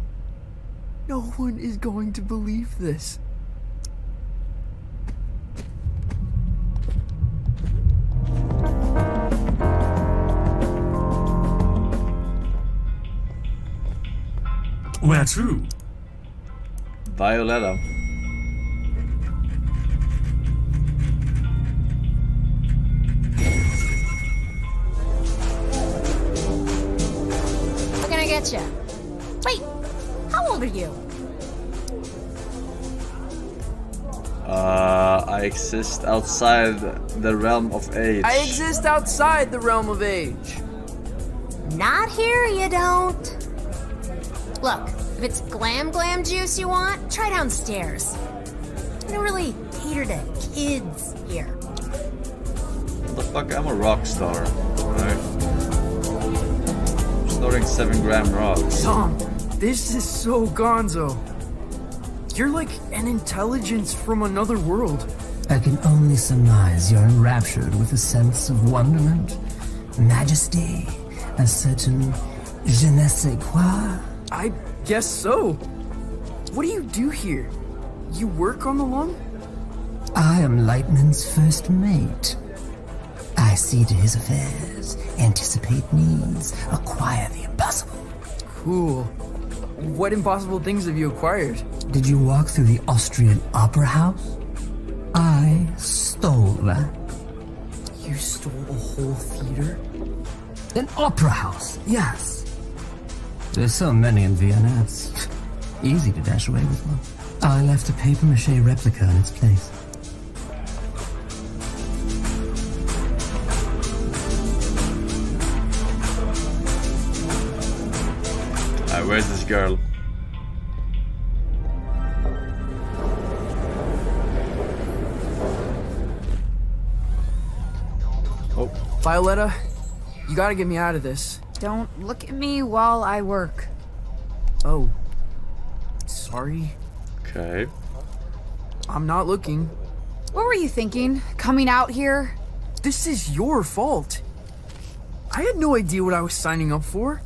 No one is going to believe this.
Where to?
Violetta.
What can I get you? Wait, how old are you?
Uh, I exist outside the realm of age.
I exist outside the realm of age.
Not here, you don't. Look, if it's glam glam juice you want, try downstairs. I don't really cater to kids here.
What the fuck? I'm a rock star. Alright. snorting 7 gram rocks.
Tom, this is so gonzo. You're like an intelligence from another world.
I can only surmise you're enraptured with a sense of wonderment, majesty, a certain je ne sais quoi.
I guess so. What do you do here? You work on the lung?
I am Lightman's first mate. I see to his affairs, anticipate needs, acquire the impossible.
Cool. What impossible things have you acquired?
Did you walk through the Austrian Opera House? I stole that.
You stole a whole theater?
An opera house, yes. There's so many in Vienna, it's easy to dash away with one. I left a paper mache replica in its place.
Alright, where's this girl?
Oh, Violetta, you gotta get me out of this.
Don't look at me while I work.
Oh. Sorry.
Okay.
I'm not looking.
What were you thinking? Coming out here?
This is your fault. I had no idea what I was signing up for.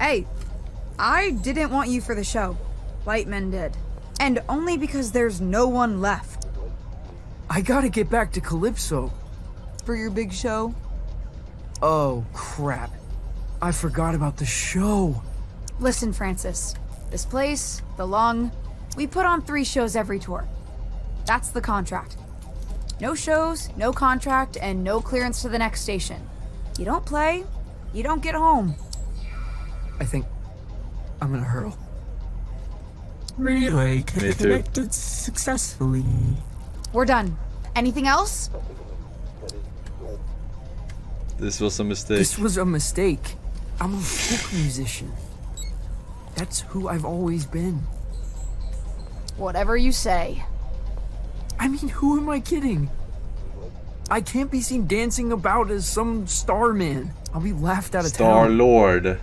Hey, I didn't want you for the show. Lightman did. And only because there's no one left.
I gotta get back to Calypso.
For your big show?
Oh, crap. I forgot about the show.
Listen, Francis. This place, the lung, we put on three shows every tour. That's the contract. No shows, no contract, and no clearance to the next station. You don't play, you don't get home.
I think I'm gonna hurl.
Relay connected successfully.
We're done. Anything else?
This was a mistake.
This was a mistake. I'm a folk musician. That's who I've always been.
Whatever you say.
I mean, who am I kidding? I can't be seen dancing about as some star man. I'll be laughed out of
Star
town.
Lord. [sighs]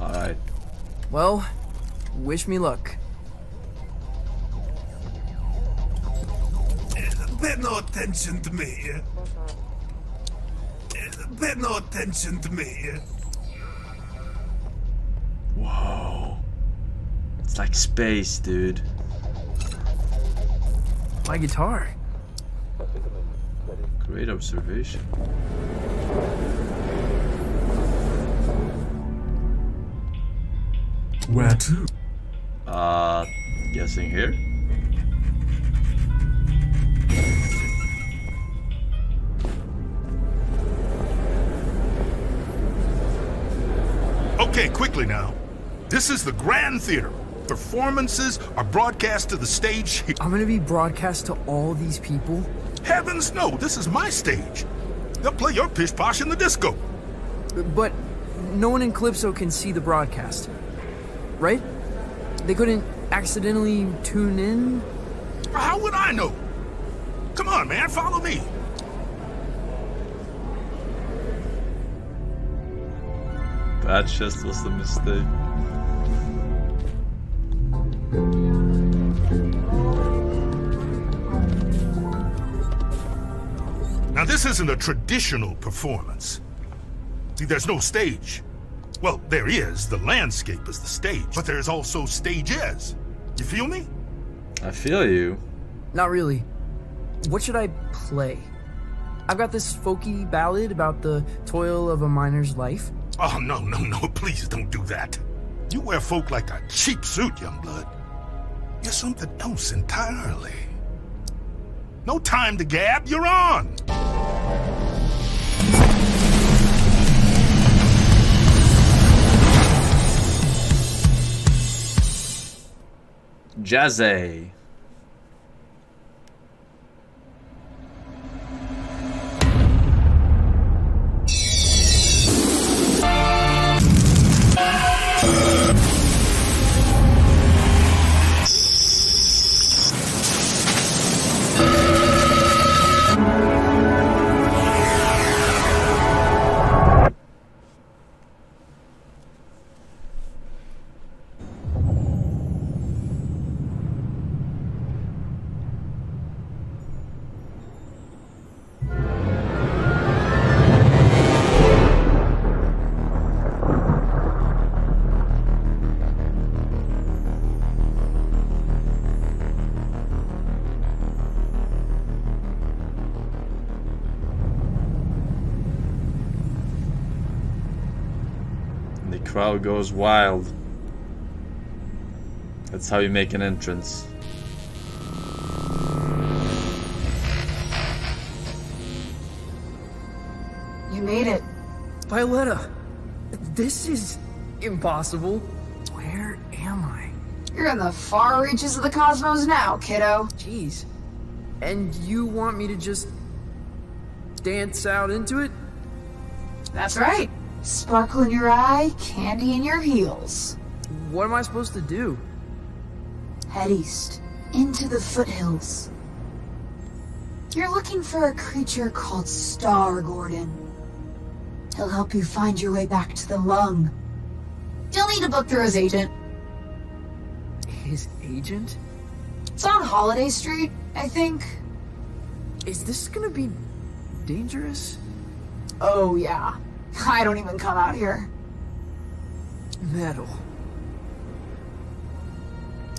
Alright.
Well, wish me luck.
Pay no attention to me. Pay no attention to me.
Whoa. It's like space, dude.
My guitar.
Great observation.
Where to?
Uh, guessing here?
Okay, quickly now. This is the Grand Theater. Performances are broadcast to the stage.
I'm gonna be broadcast to all these people?
Heavens no, this is my stage. They'll play your pish posh in the disco.
But no one in Calypso can see the broadcast. Right? They couldn't accidentally tune in?
How would I know? Come on, man, follow me.
That just was a mistake.
Now, this isn't a traditional performance. See, there's no stage. Well, there is. The landscape is the stage. But there's also stages. You feel me?
I feel you.
Not really. What should I play? I've got this folky ballad about the toil of a miner's life.
Oh, no, no, no. Please don't do that. You wear folk like a cheap suit, young blood. You're something else entirely. No time to gab. You're on.
Jazzy. Crowd goes wild. That's how you make an entrance.
You made it.
Violetta, this is impossible. Where am I?
You're in the far reaches of the cosmos now, kiddo.
Jeez. And you want me to just dance out into it?
That's right. Sparkle in your eye, candy in your heels.
What am I supposed to do?
Head east, into the foothills. You're looking for a creature called Star Gordon. He'll help you find your way back to the lung. You'll need to book through his agent.
His agent?
It's on Holiday Street, I think.
Is this gonna be dangerous?
Oh, yeah. I don't even come out here.
Metal.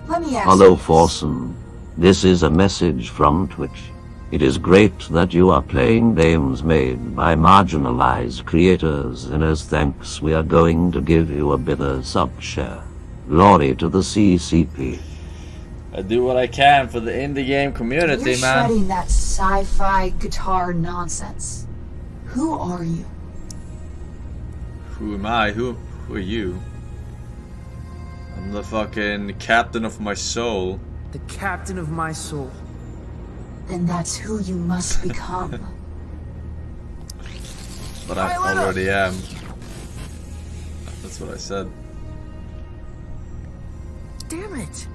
Let me ask
Hello,
you.
Forsen. This is a message from Twitch. It is great that you are playing games made by marginalized creators, and as thanks, we are going to give you a bit of sub share. Glory to the CCP.
I do what I can for the indie game community,
You're
man.
shredding that sci-fi guitar nonsense. Who are you?
Who am I? Who who are you? I'm the fucking captain of my soul.
The captain of my soul.
Then that's who you must become. [laughs]
But I already am. That's what I said.
Damn it!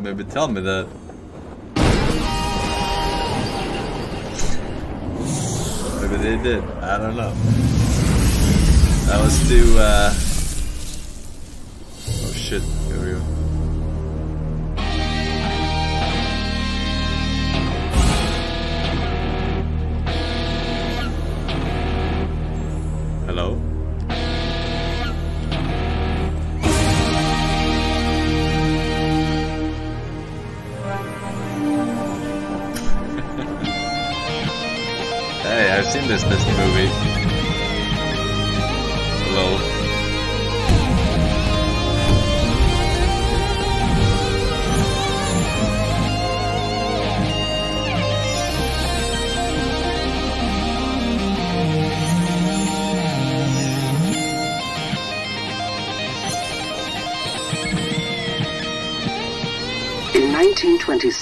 Maybe tell me that. Maybe they did. I don't know. That was too, uh...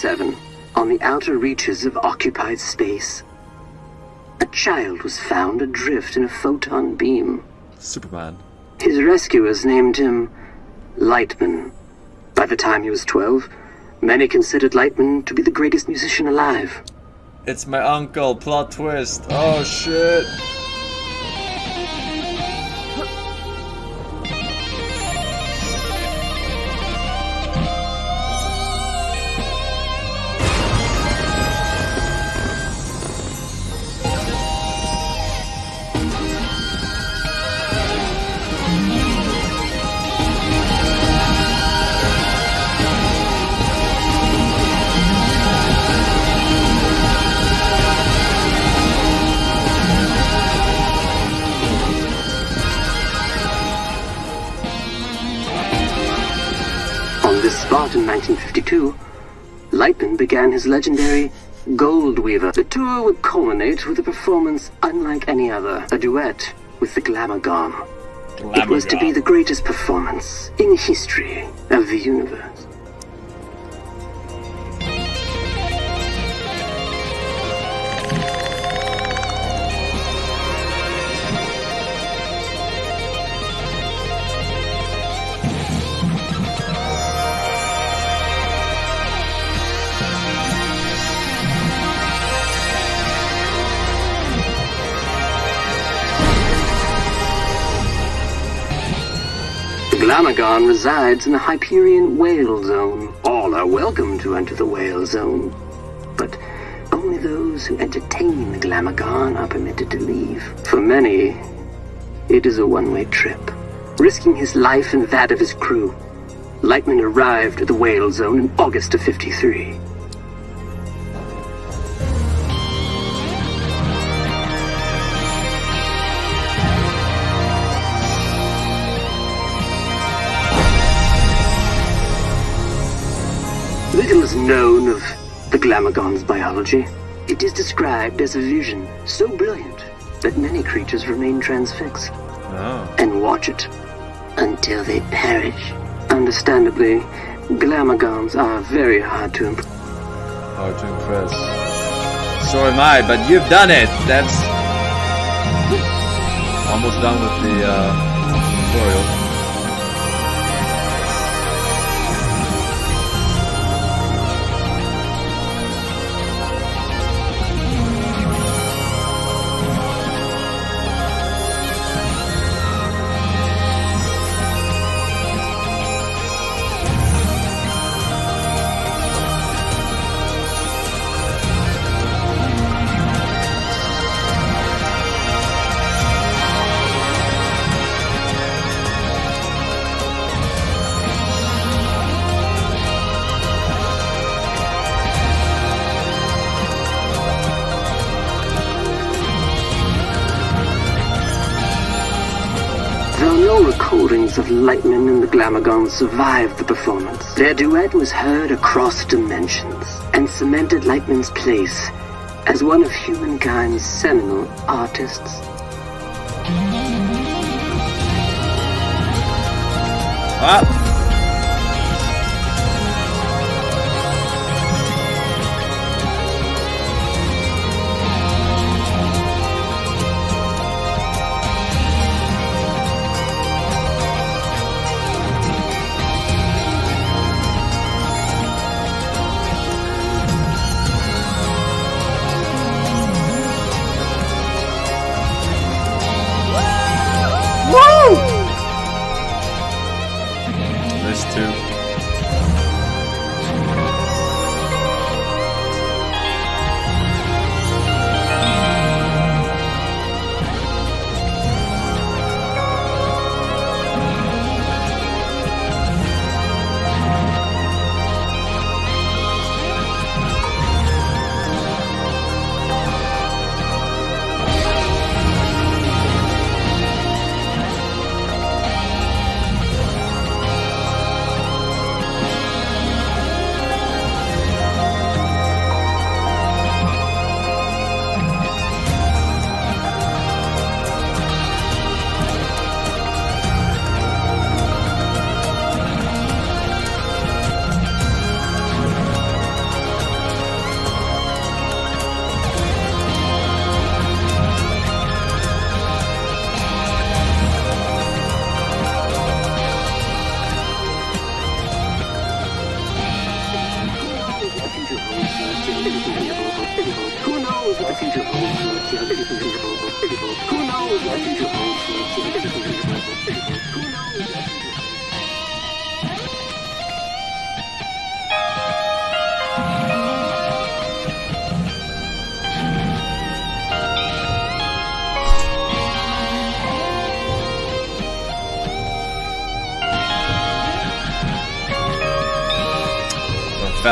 1927, on the outer reaches of occupied space, a child was found adrift in a photon beam.
Superman.
His rescuers named him Lightman. By the time he was 12, many considered Lightman to be the greatest musician alive.
It's my uncle, plot twist. Oh shit.
1952, Lightman began his legendary Gold Weaver. The tour would culminate with a performance unlike any other, a duet with the Glamorgon. It was to be the greatest performance in the history of the universe. The Glamorgon resides in the Hyperion Whale Zone. All are welcome to enter the Whale Zone, but only those who entertain the Glamorgon are permitted to leave. For many, it is a one-way trip. Risking his life and that of his crew, Lightman arrived at the Whale Zone in August of 53. Known of the Glamorgon's biology. It is described as a vision so brilliant that many creatures remain transfixed
Oh.
and watch it until they perish. Understandably, Glamorgons are very hard to impress.
Hard to impress. So am I, but you've done it! That's almost done with the uh, tutorial.
Glamorgon survived the performance, their duet was heard across dimensions and cemented Lightman's place as one of humankind's seminal artists.
Ah!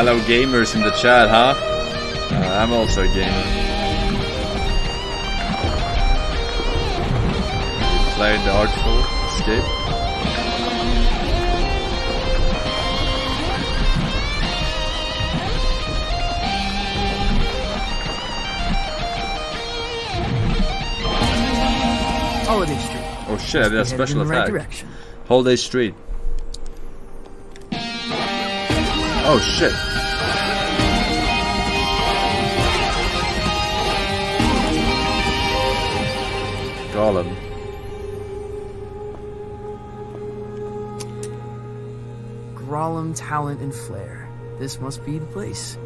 Hello gamers in the chat, huh? Uh, I'm also a gamer. Play the Artful Escape?
Holiday Street.
Oh shit, I did a special attack.
Right
Holiday Street. Oh shit. Golem.
Grolem talent and flair. This must be the place.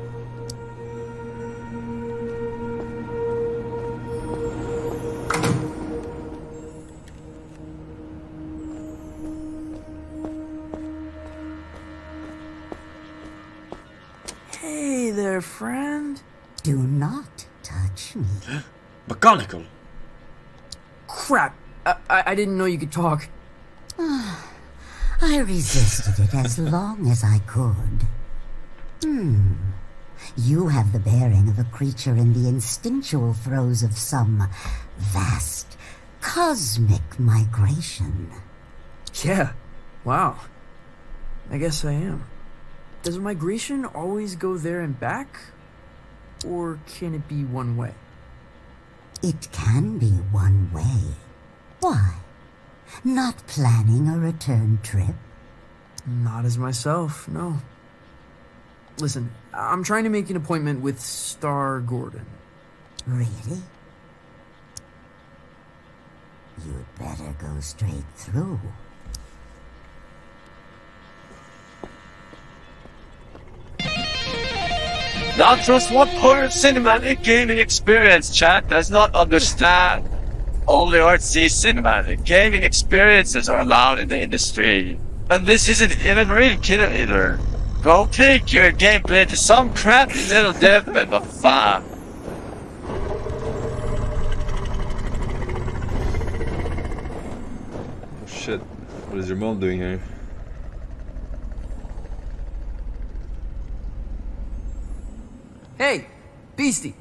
Hey there, friend.
Do not touch me.
McGonagall.
Crap. I, I, I didn't know you could talk.
I resisted it as long as I could. Hmm. You have the bearing of a creature in the instinctual throes of some vast cosmic migration.
Yeah. Wow. I guess I am. Does migration always go there and back? Or can it be one way?
It can be one way. Why? Not planning a return trip?
Not as myself, no. Listen, I'm trying to make an appointment with Star Gordon.
Really? You'd better go straight through.
Not just one of cinematic gaming experience, chat does not understand. Only artsy cinematic gaming experiences are allowed in the industry. And this isn't even real kid either. Go take your gameplay to some crappy little development of fun.
Oh shit. What is your mom doing here?
Hey, Beastie.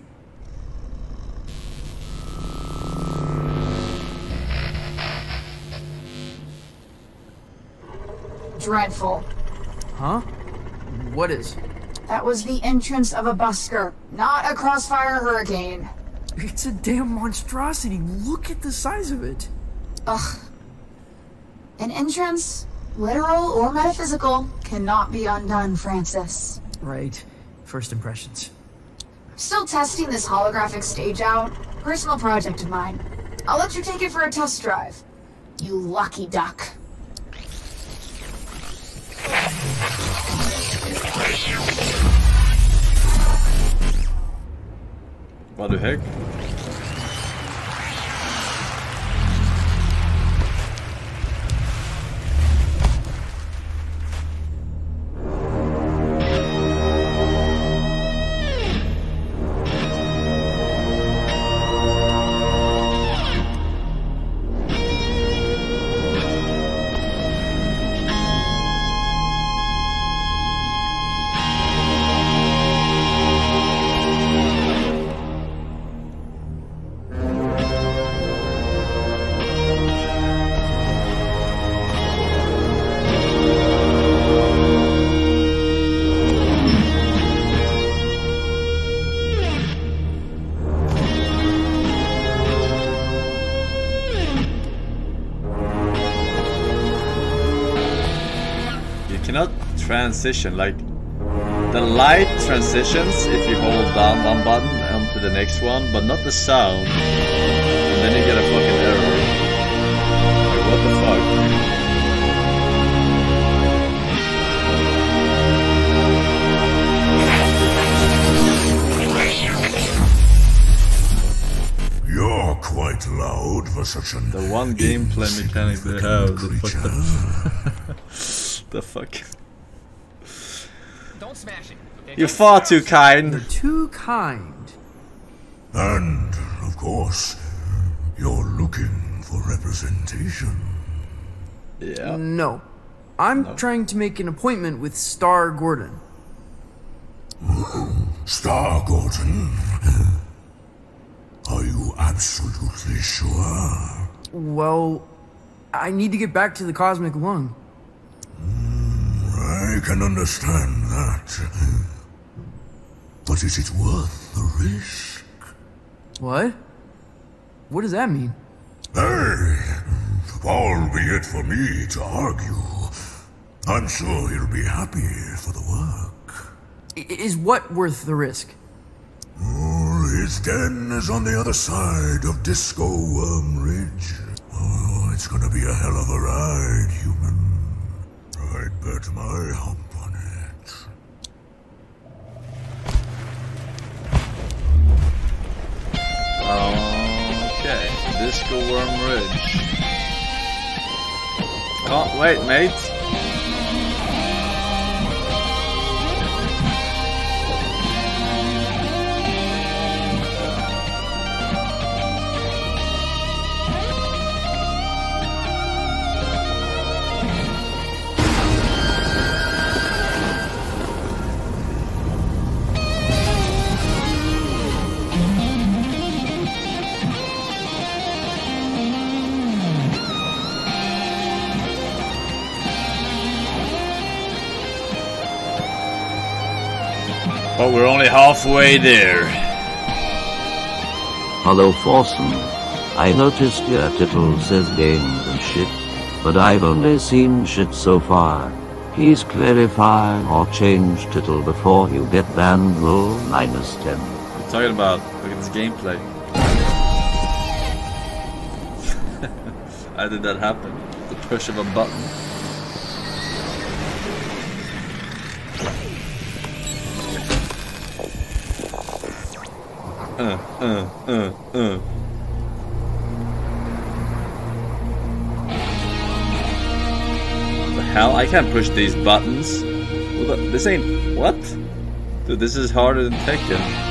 Dreadful.
Huh? What is?
That was the entrance of a busker, not a crossfire hurricane.
It's a damn monstrosity. Look at the size of it.
Ugh. An entrance, literal or metaphysical, cannot be undone, Francis.
Right. First impressions.
Still testing this holographic stage out. Personal project of mine. I'll let you take it for a test drive. You lucky duck.
What the heck? Transition like the light transitions if you hold down one button onto the next one, but not the sound. And then you get a fucking error. Like, what the fuck?
You're quite loud for such an
The one gameplay mechanic they have, the fuck the, [laughs] the fuck.
Don't smash it. Okay?
You're far too kind.
You're Too kind.
And, of course, you're looking for representation.
Yeah.
No. I'm trying to make an appointment with Star Gordon.
Star Gordon. Are you absolutely sure?
Well, I need to get back to the Cosmic Lung.
Hmm, I can understand that. But is it worth the risk?
What? What does that mean?
Hey, far be it for me to argue. I'm sure he'll be happy for the work.
I- Is what worth the risk?
Oh, his den is on the other side of Disco Worm Ridge. Oh, it's gonna be a hell of a ride, human. I'd bet my hump Oh,
okay, Disco Worm Ridge. Can't wait, mate. But we're only halfway there.
Hello, Forsen. I noticed your title says games and shit, but I've only seen shit so far. Please clarify or change title before you get banned roll minus 10.
What you talking about? Look at this gameplay. [laughs] How did that happen? The push of a button. Uh, uh, uh. The hell? I can't push these buttons. This ain't... What? Dude, this is harder than Tekken.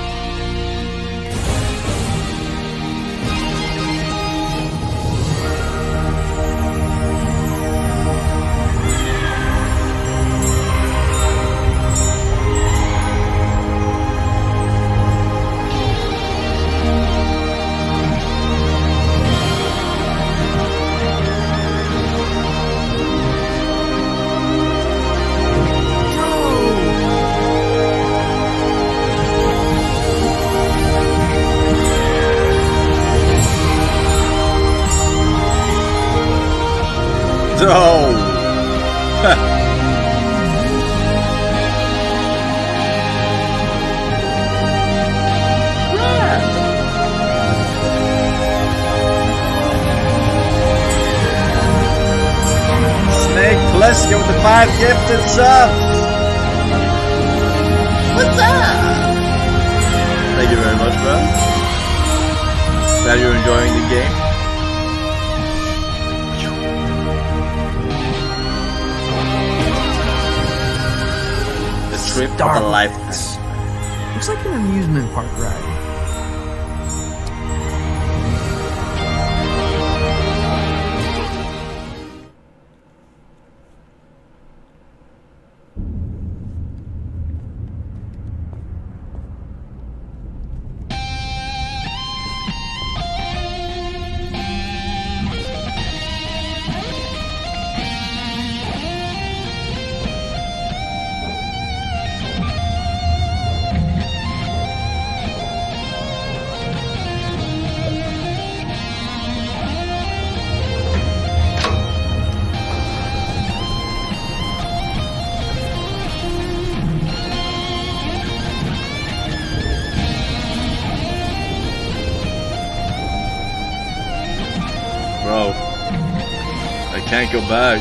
Can't go back.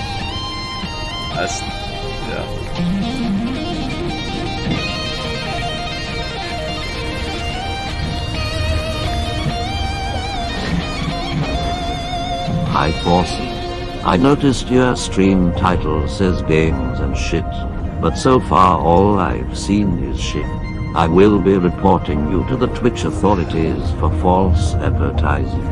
That's. Yeah.
Hi, Forsen. I noticed your stream title says games and shit, but so far all I've seen is shit. I will be reporting you to the Twitch authorities for false advertising.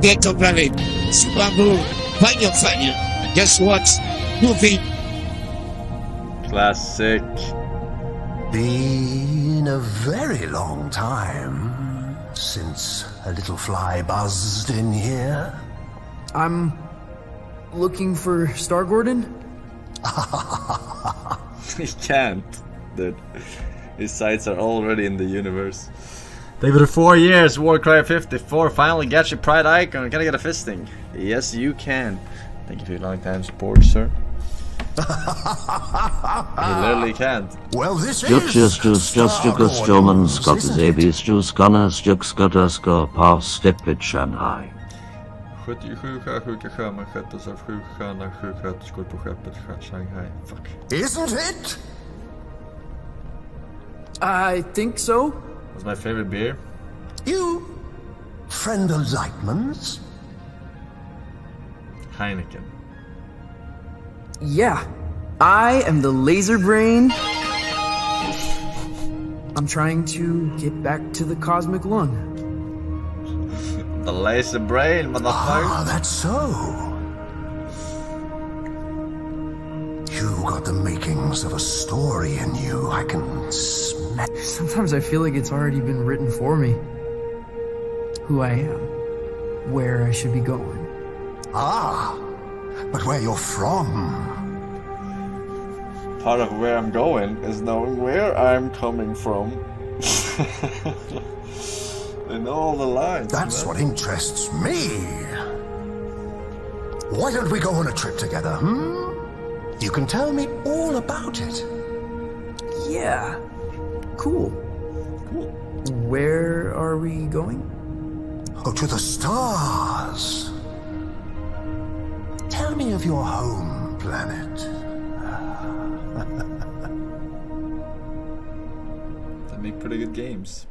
Afiki, Ugandante, Ghetto Valley, Subaru, fanya fanya. Guess what? Movie.
Classic.
Been a very long time since a little fly buzzed in here.
I'm looking for Star Gordon. [laughs]
he can't, dude. His sights are already in the universe. David, four years, Warcry 54, finally got your pride icon. Can I get a fisting? Yes, you can. Thank you for your long time support, sir. he literally can't.
Well, this
Justus Justus German Scott Zabis Jus Gunners Jux Gottaska Pa Steppet Shanghai.
77 sjösjuka sjömän sköttes av sju sköna sjuksköterskor på skeppet Shanghai. Fuck.
Isn't it?
I think so.
What's my favorite beer?
You friend of Lightman's?
Heineken.
Yeah, I am the laser brain. I'm trying to get back to the cosmic lung. [laughs]
The laser brain, motherfucker.
Ah, that's so. Got the makings of a story in you. I can smell.
Sometimes I feel like it's already been written for me. Who I am, where I should be going.
Ah, but where you're from.
Part of where I'm going is knowing where I'm coming from. [laughs] they know all the lines.
That's
man.
what interests me. Why don't we go on a trip together, hmm? You can tell me all about it.
Yeah, cool.
Cool.
Where are we going?
Oh, to the stars. Tell me of your home planet.
They make pretty good games.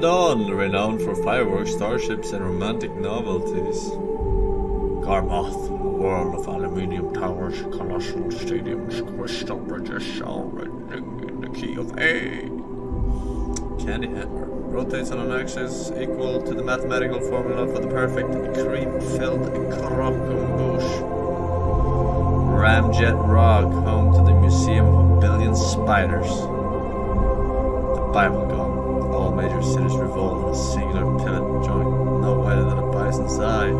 Dawn, renowned for fireworks, starships, and romantic novelties. Garmoth, a world of aluminium towers, colossal stadiums, crystal bridges, sound ringing in the key of A. Candy hammer rotates on an axis equal to the mathematical formula for the perfect cream-filled croquembouche. Ramjet Rock, home to the Museum of a Billion Spiders. The Bible gun. Major cities revolve on a singular pivot joint no wider than a bison's eye.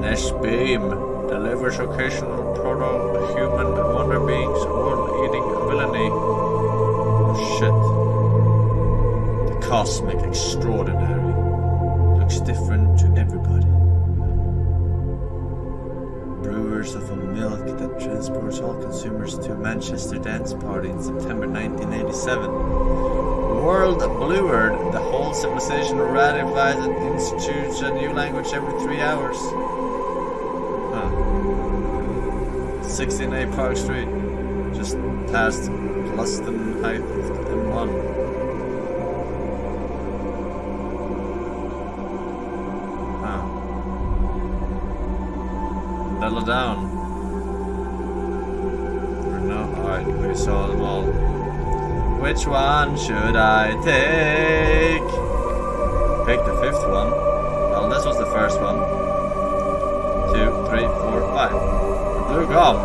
Nesh Beam delivers occasional proto-human wonder beings, world-eating villainy. Oh shit. The cosmic extraordinary looks different to everybody. Of a milk that transports all consumers to a Manchester dance party in September 1987. World Blueword, the whole civilization ratifies and institutes a new language every three hours. Huh. 16A Park Street, just past Gluston Heights M1. Settle down. No? Alright, we saw them all. Which one should I take? Pick the fifth one. Well, this was the first one. Two, three, four, five. The blue gum.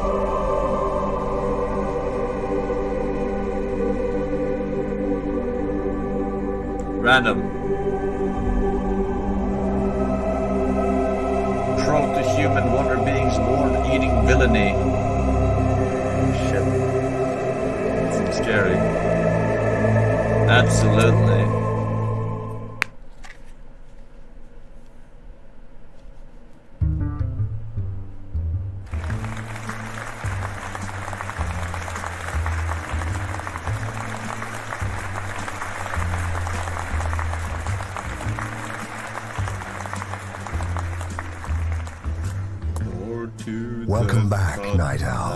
Random. Absolutely.
Welcome back, Night Owls.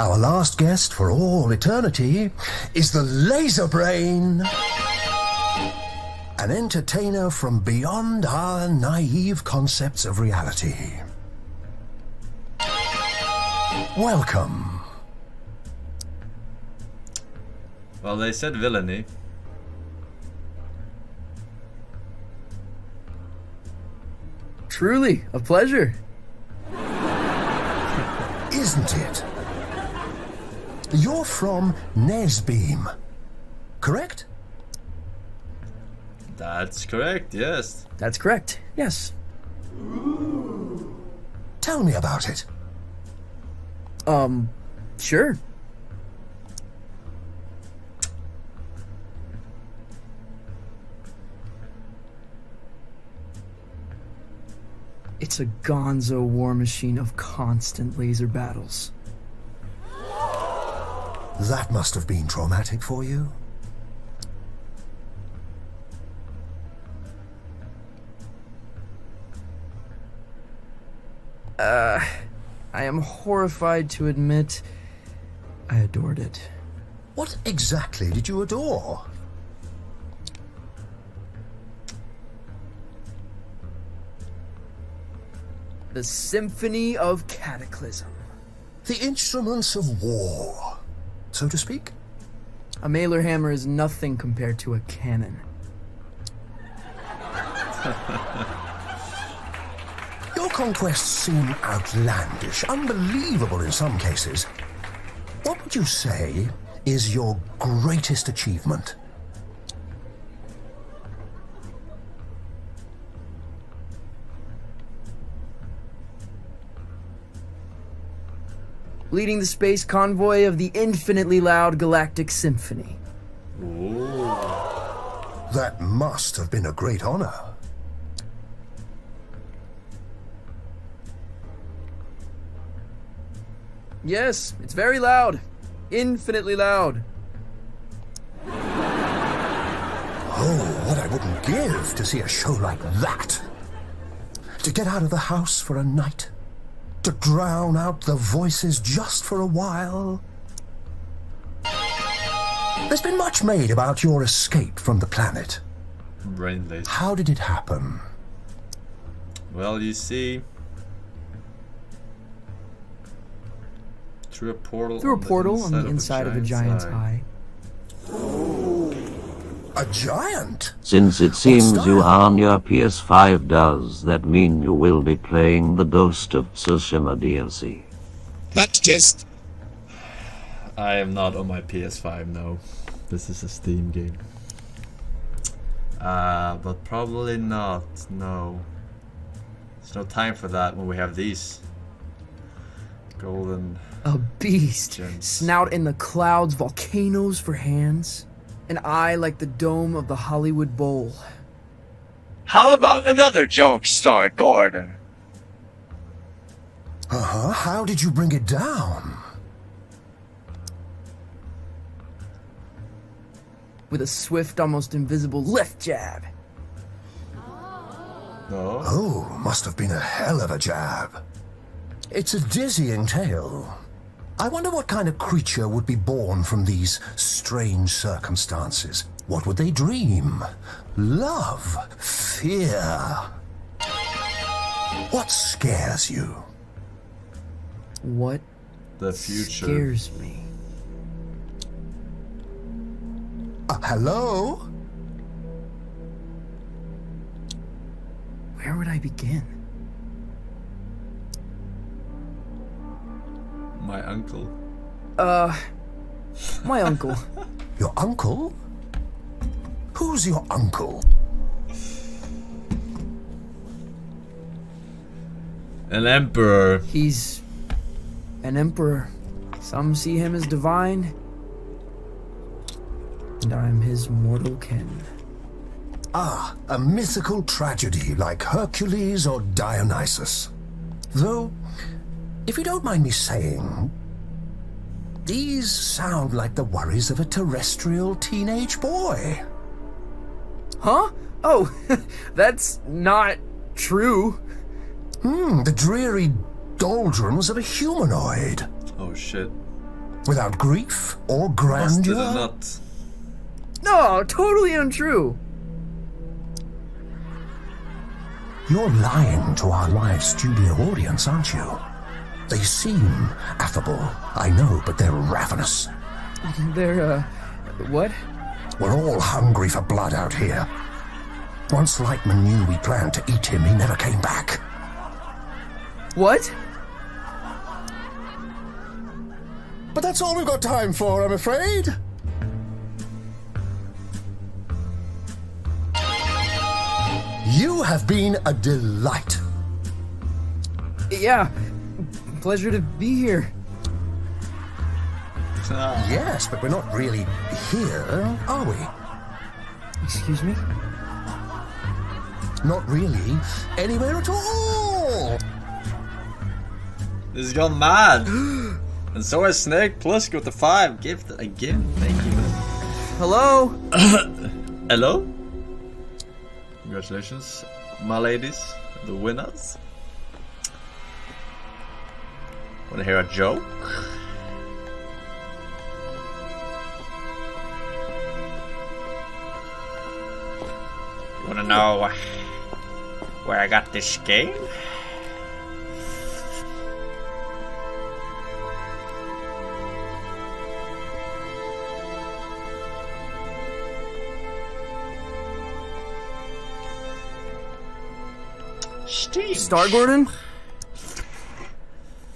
Our last guest for all eternity is the Laser Brain. An entertainer from beyond our naive concepts of reality. Welcome.
Well, they said villainy.
truly a pleasure.
Isn't it? You're from Nesbeam, correct?
That's correct, yes.
That's correct, yes.
Tell me about it.
Um, sure. It's a gonzo war machine of constant laser battles.
That must have been traumatic for you.
Uh, I am horrified to admit I adored it.
What exactly did you adore?
The Symphony of Cataclysm.
The instruments of war, so to speak?
A Mailer hammer is nothing compared to a cannon. [laughs]
Your conquests seem outlandish, unbelievable in some cases. What would you say is your greatest achievement?
Leading the space convoy of the infinitely loud Galactic Symphony. Ooh.
That must have been a great honor.
Yes, it's very loud. Infinitely loud.
Oh, what I wouldn't give to see a show like that. To get out of the house for a night. To drown out the voices just for a while. There's been much made about your escape from the planet.
Brainless.
How did it happen?
Well, you see, through a portal.
Through a
on the
portal on the
inside
inside of a giant's eye.
A giant?
Since it seems you are on your PS5, does that mean you will be playing the Ghost of Tsushima DLC?
That just
I am not on my PS5 no. This is a Steam game. Uh, but probably not. No. There's no time for that when we have these golden.
A beast. Snout in the clouds, volcanoes for hands. An eye like the dome of the Hollywood Bowl.
How about another joke start, Gordon?
Uh huh. How did you bring it down?
With a swift, almost invisible lift jab.
No.
Oh, must have been a hell of a jab. It's a dizzying tale. I wonder what kind of creature would be born from these strange circumstances. What would they dream? Love? Fear? What scares you?
What
The future.
scares me?
Uh, hello?
Where would I begin?
Uncle.
Uh, my uncle. [laughs]
Your uncle? Who's your uncle?
An emperor.
He's an emperor. Some see him as divine, and I'm his mortal kin.
Ah, a mythical tragedy like Hercules or Dionysus. Though, if you don't mind me saying, these sound like the worries of a terrestrial teenage boy.
Huh? Oh, [laughs] that's not true.
Hmm, the dreary doldrums of a humanoid.
Oh shit.
Without grief or
Busted
grandeur.
a nut.
No, totally untrue.
You're lying to our live studio audience, aren't you? They seem affable, I know, but they're ravenous.
They're, uh, what?
We're all hungry for blood out here. Once Lightman knew we planned to eat him, he never came back.
What?
But that's all we've got time for, I'm afraid. You have been a delight.
Yeah. Pleasure to be here.
Yes, but we're not really here, are we?
Excuse me?
Not really anywhere at all.
This has gone mad. [gasps] and so has Snake Plus with the five gift again. Thank you.
Hello? [coughs]
Hello? Congratulations, my ladies, the winners. Wanna hear a joke? You wanna know where I got this game? Steam.
Star Gordon?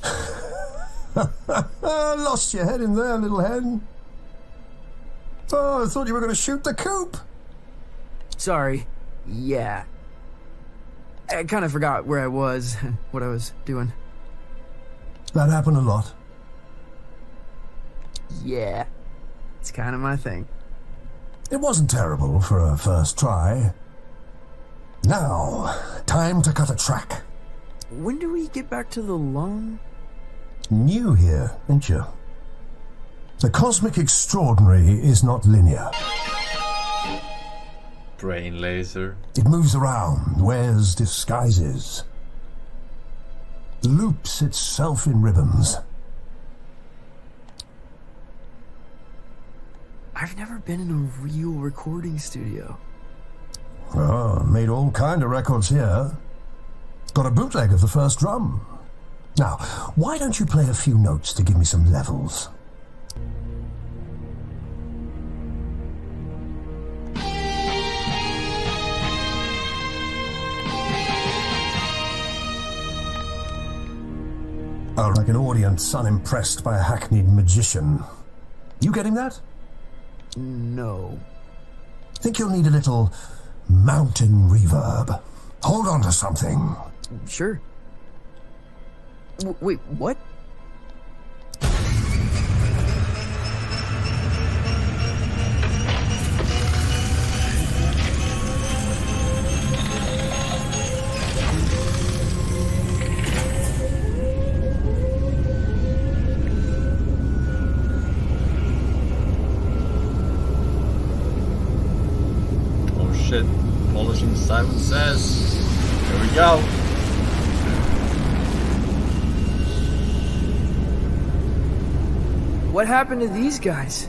[laughs]
Lost your head in there, little hen. Oh, I thought you were going to shoot the coop.
Sorry. Yeah. I kind of forgot where I was, [laughs] what I was doing.
That happened a lot.
Yeah. It's kind of my thing.
It wasn't terrible for a first try. Now, time to cut a track.
When do we get back to the lung?
New here, ain't you? The cosmic extraordinary is not linear.
Brain laser.
It moves around, wears disguises, loops itself in ribbons.
I've never been in a real recording studio.
Oh, made all kind of records here. Got a bootleg of the first drum. Now, why don't you play a few notes to give me some levels? Like an audience unimpressed by a hackneyed magician. You getting that?
No.
Think you'll need a little mountain reverb. Hold on to something.
Sure. W wait, what?
Says. Here we go.
What happened to these guys?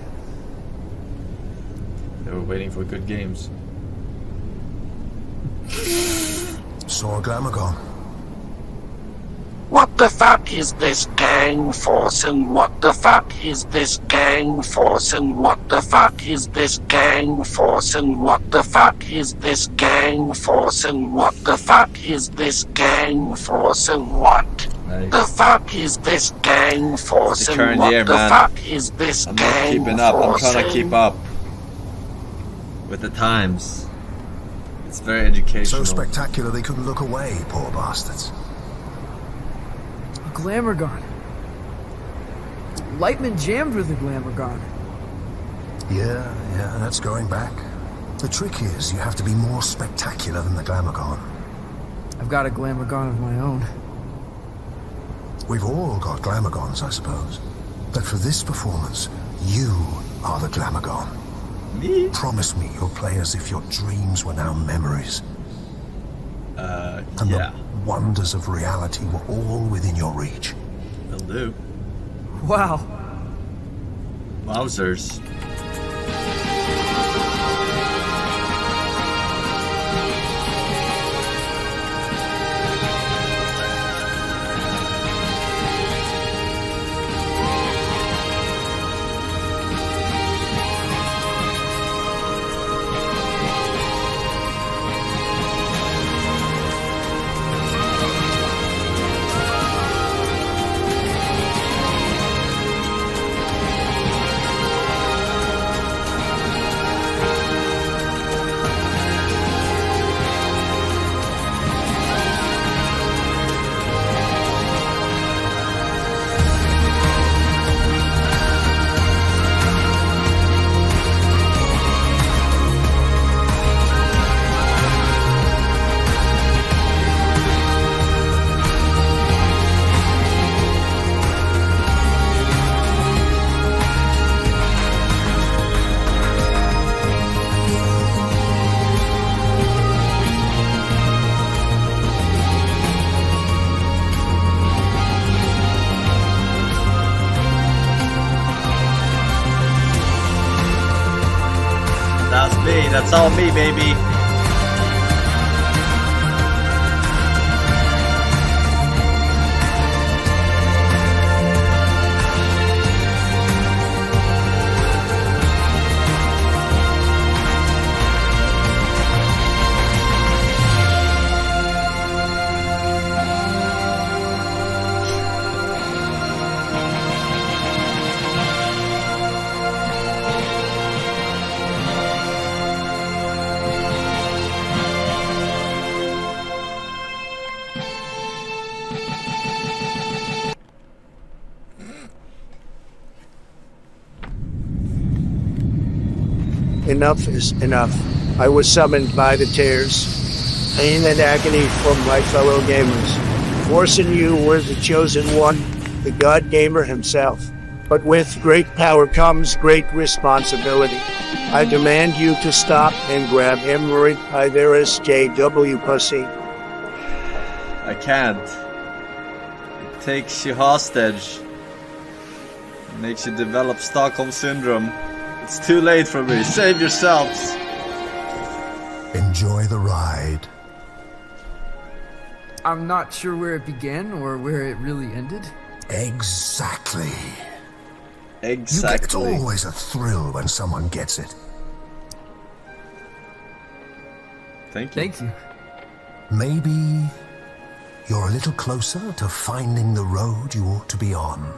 They were waiting for good games.
Saw a Glamorgon.
What the fuck is this gang force and what the fuck is this gang force and what the fuck is this gang force and what the fuck is this gang force and what the fuck is this gang force and what the fuck is this gang force
The
and
current
what
year,
the
man.
fuck is this
I'm not
gang
keeping up. I'm trying to keep up with the times. It's very educational.
So spectacular they couldn't look away, poor bastards.
A Glamorgon. Lightman jammed with a Glamorgon.
Yeah, yeah, that's going back. The trick is you have to be more spectacular than the Glamorgon.
I've got a Glamorgon of my own.
We've all got Glamorgons, I suppose. But for this performance, you are the Glamorgon.
Me?
Promise me you'll play as if your dreams were now memories.
Uh,
and
yeah.
the wonders of reality were all within your reach.
They'll do.
Wow.
Wowzers. Baby.
Enough is enough. I was summoned by the tears, pain and agony from my fellow gamers. Forsen you were the chosen one, the god gamer himself. But with great power comes great responsibility. I demand you to stop and grab Emery Pytharis JW Pussy.
I can't. It takes you hostage. It makes you develop Stockholm Syndrome. It's too late for me. Save yourselves.
Enjoy the ride.
I'm not sure where it began or where it really ended.
Exactly.
Exactly.
You get, it's always a thrill when someone gets it.
Thank you.
Thank you.
Maybe you're a little closer to finding the road you ought to be on.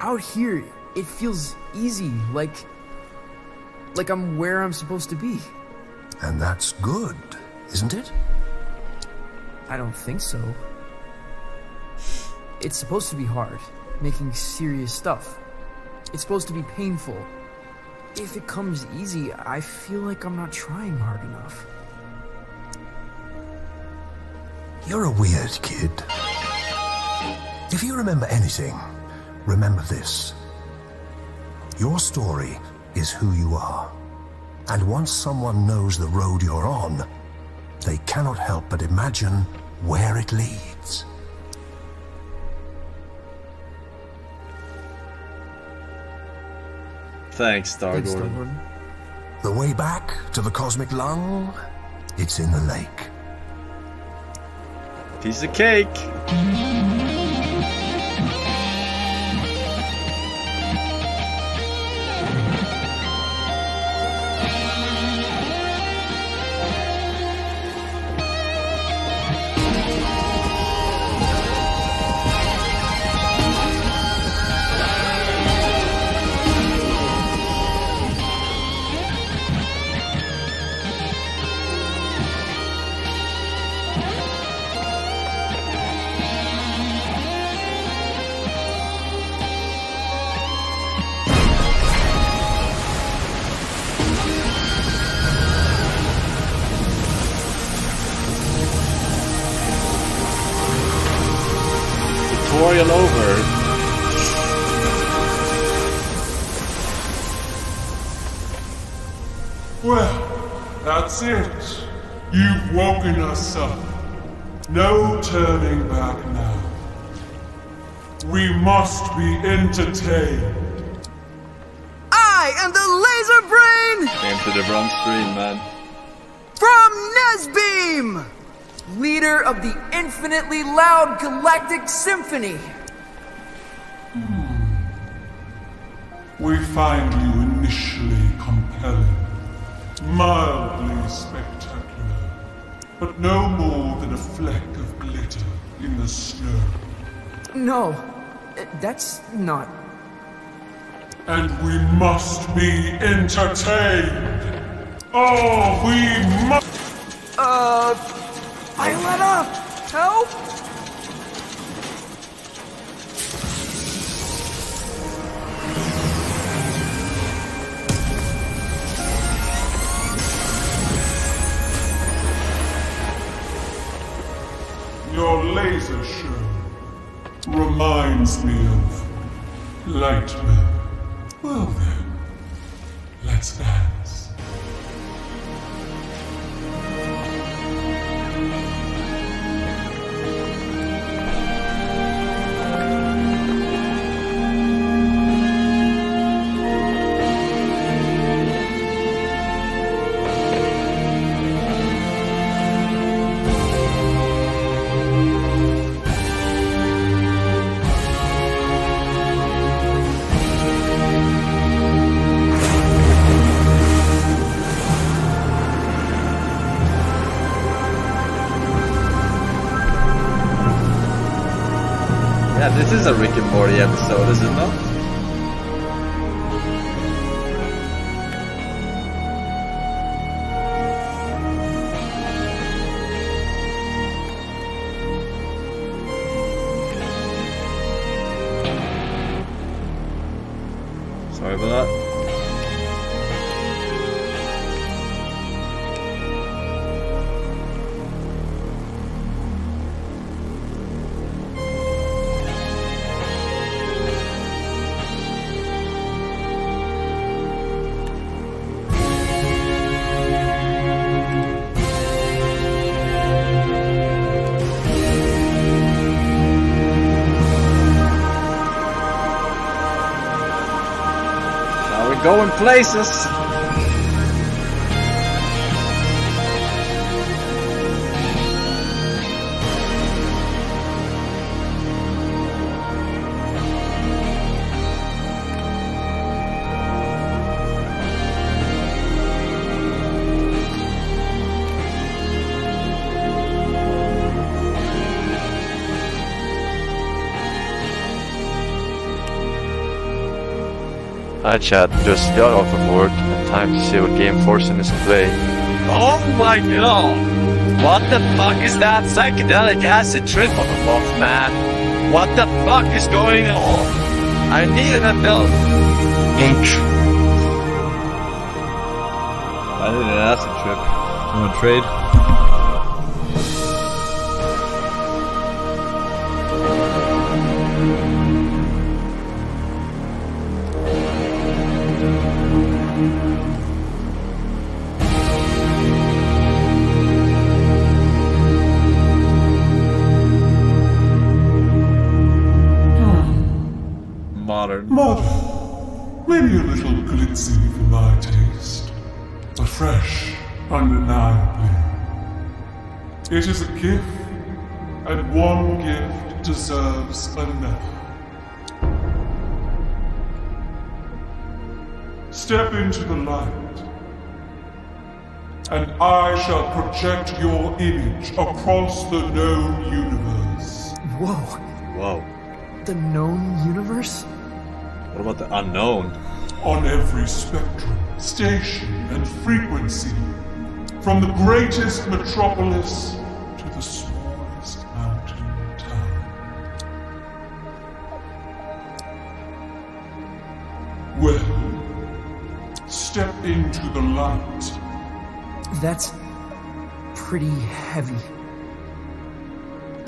Out here, it feels easy, like like I'm where I'm supposed to be.
And that's good, isn't it?
I don't think so. It's supposed to be hard, making serious stuff. It's supposed to be painful. If it comes easy, I feel like I'm not trying hard enough.
You're a weird kid. If you remember anything, remember this. Your story is who you are. And once someone knows the road you're on, they cannot help but imagine where it leads.
Thanks, Star
Thanks,
Gordon.
Star-Gordon.
The way back to the cosmic lung, it's in the lake.
Piece of cake.
That's it. You've woken us up. No turning back now. We must be entertained.
I am the laser brain
Came to the wrong stream, man.
from Nesbeam, leader of the infinitely loud galactic symphony. Hmm.
We find you initially compelling, mildly spectacular, but no more than a fleck of glitter in the snow.
No, that's not.
And we must be entertained. Oh, we must.
Uh, Violetta, help!
Reminds me of Lightman. Well
places.
Hi chat, just got off of work and time to see what game Forsen is playing. Oh my god! What the fuck is that psychedelic acid trip on the box, man? What the fuck is going on? I need an adult.
I need an acid trip. You wanna trade?
It is a gift, and one gift deserves another. Step into the light, and I shall project your image across the known universe.
Whoa.
Whoa.
The known universe?
What about the unknown?
on every spectrum, station, and frequency, from the greatest metropolis to the smallest mountain town. Well, step into the light.
That's pretty heavy.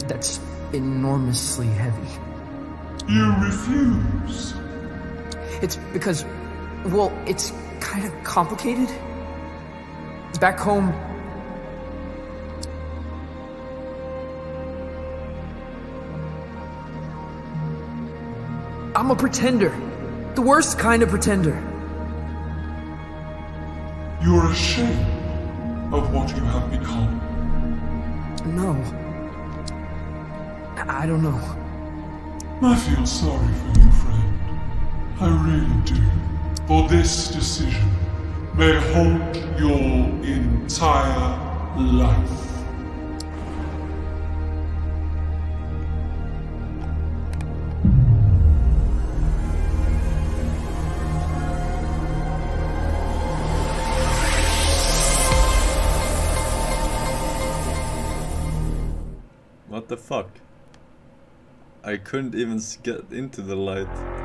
That's enormously heavy.
You refuse.
It's because, well, it's kind of complicated. Back home, I'm a pretender. The worst kind of pretender.
You're ashamed of what you have become.
No. I don't know.
I feel sorry for you, friend. I really do. For this decision may haunt your entire life.
What the fuck? I couldn't even get into the light.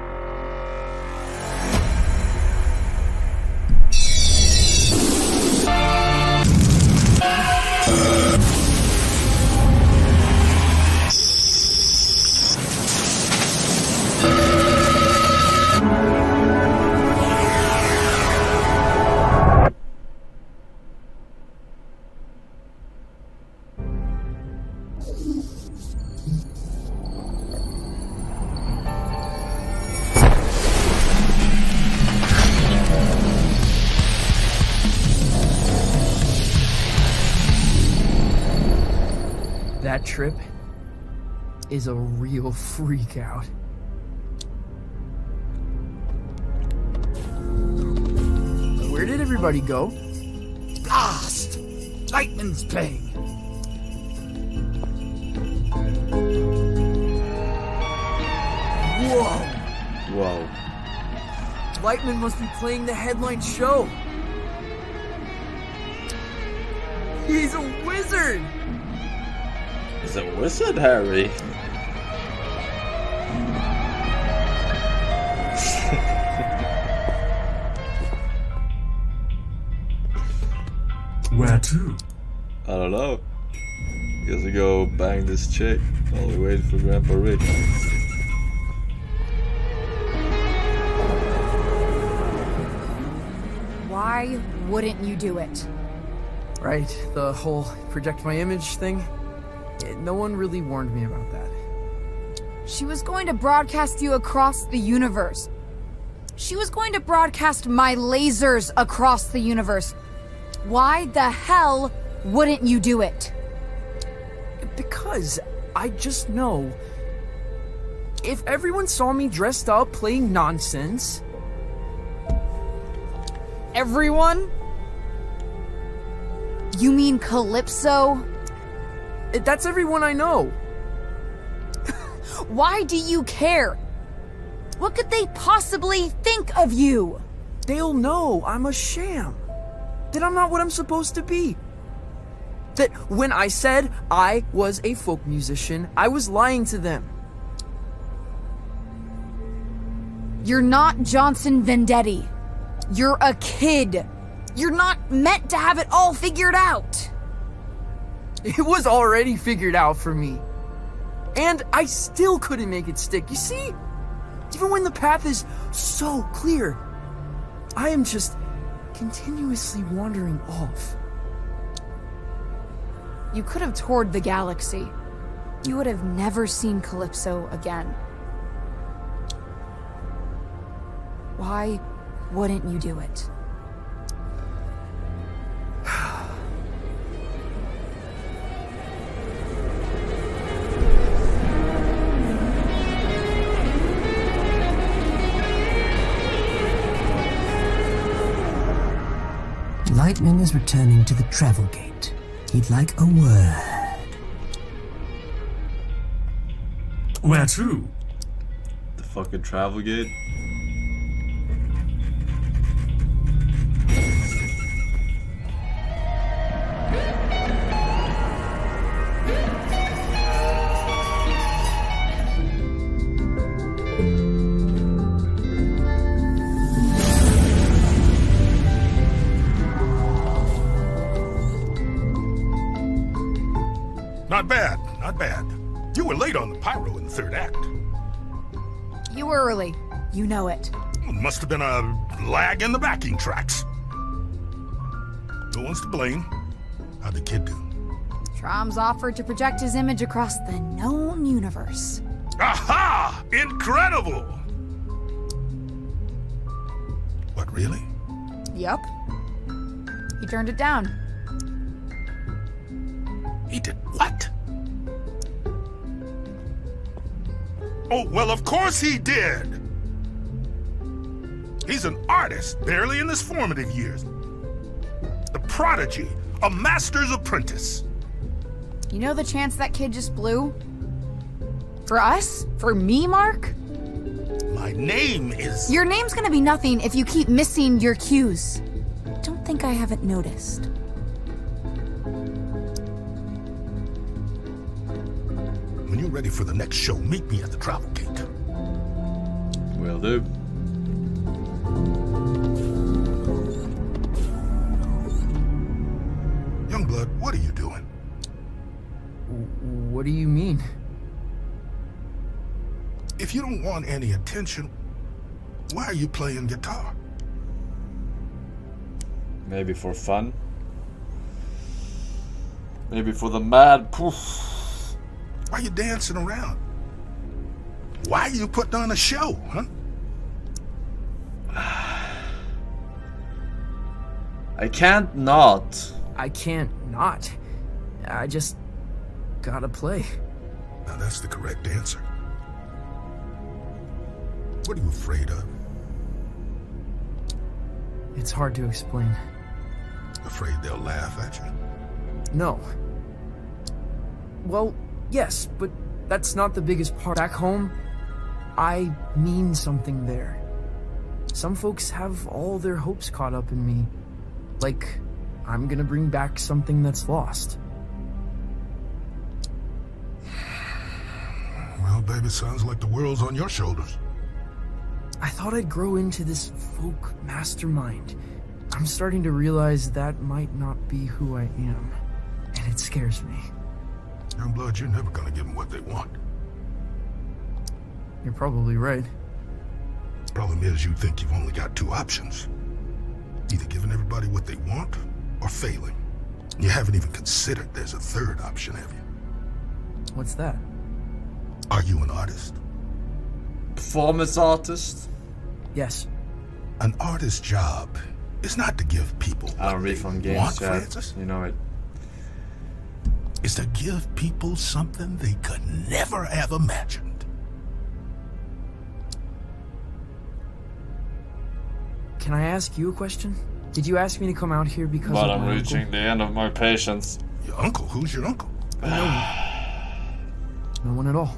Is a real freak out. Where did everybody go?
Blast! Lightman's playing.
Whoa!
Whoa.
Lightman must be playing the headline show. He's a wizard!
He's a wizard, Harry. Bang this chick while we wait for Grandpa Rick.
Why wouldn't you do it?
Right, the whole project my image thing. No one really warned me about that.
She was going to broadcast you across the universe. She was going to broadcast my lasers across the universe. Why the hell wouldn't you do it?
Because I just know if everyone saw me dressed up playing nonsense,
Everyone? You mean Calypso?
that's everyone I know. [laughs]
Why do you care? What could they possibly think of you?
They'll know I'm a sham. That I'm not what I'm supposed to be. That when I said I was a folk musician, I was lying to them.
You're not Johnson Vendetti. You're a kid. You're not meant to have it all figured out. [laughs]
It was already figured out for me. And I still couldn't make it stick. You see? Even when the path is so clear, I am just continuously wandering off.
You could have toured the galaxy. You would have never seen Calypso again. Why wouldn't you do it?
Lightman is returning to the travel gate. He'd like a word.
Where to?
The fucking travel gate.
Must have been a lag in the backing tracks. No one's to blame. How'd the kid do?
Trom's offered to project his image across the known universe.
Aha! Incredible! What, really?
Yup. He turned it down.
He did what? Oh, well, of course he did! He's an artist, barely in his formative years. The prodigy, a master's apprentice.
You know the chance that kid just blew? For us? For me, Mark?
My name is.
Your name's gonna be nothing if you keep missing your cues. Don't think I haven't noticed.
When you're ready for the next show, meet me at the travel gate.
Will do.
If you don't want any attention, why are you playing guitar?
Maybe for fun. Maybe for the mad poof.
Why are you dancing around? Why are you putting on a show, huh?
I can't not.
I can't not. I just gotta play.
Now that's the correct answer. What are you afraid of?
It's hard to explain.
Afraid they'll laugh at you?
No. Well, yes, but that's not the biggest part. Back home, I mean something there. Some folks have all their hopes caught up in me. Like, I'm gonna bring back something that's lost.
Well, baby, sounds like the world's on your shoulders.
I thought I'd grow into this folk mastermind. I'm starting to realize that might not be who I am, and it scares me.
Youngblood, you're never gonna give them what they want.
You're probably right.
Problem is, you think you've only got two options. Either giving everybody what they want, or failing. You haven't even considered there's a third option, have you?
What's that?
Are you an artist?
Performance artist?
Yes.
An artist's job is not to give people
I don't read from games,
want,
chat.
Francis.
You know it.
Is to give people something they could never have imagined.
Can I ask you a question? Did you ask me to come out here because
But
of
I'm
my
reaching
uncle?
the end of my patience.
Your uncle? Who's your uncle?
No one. No one at all.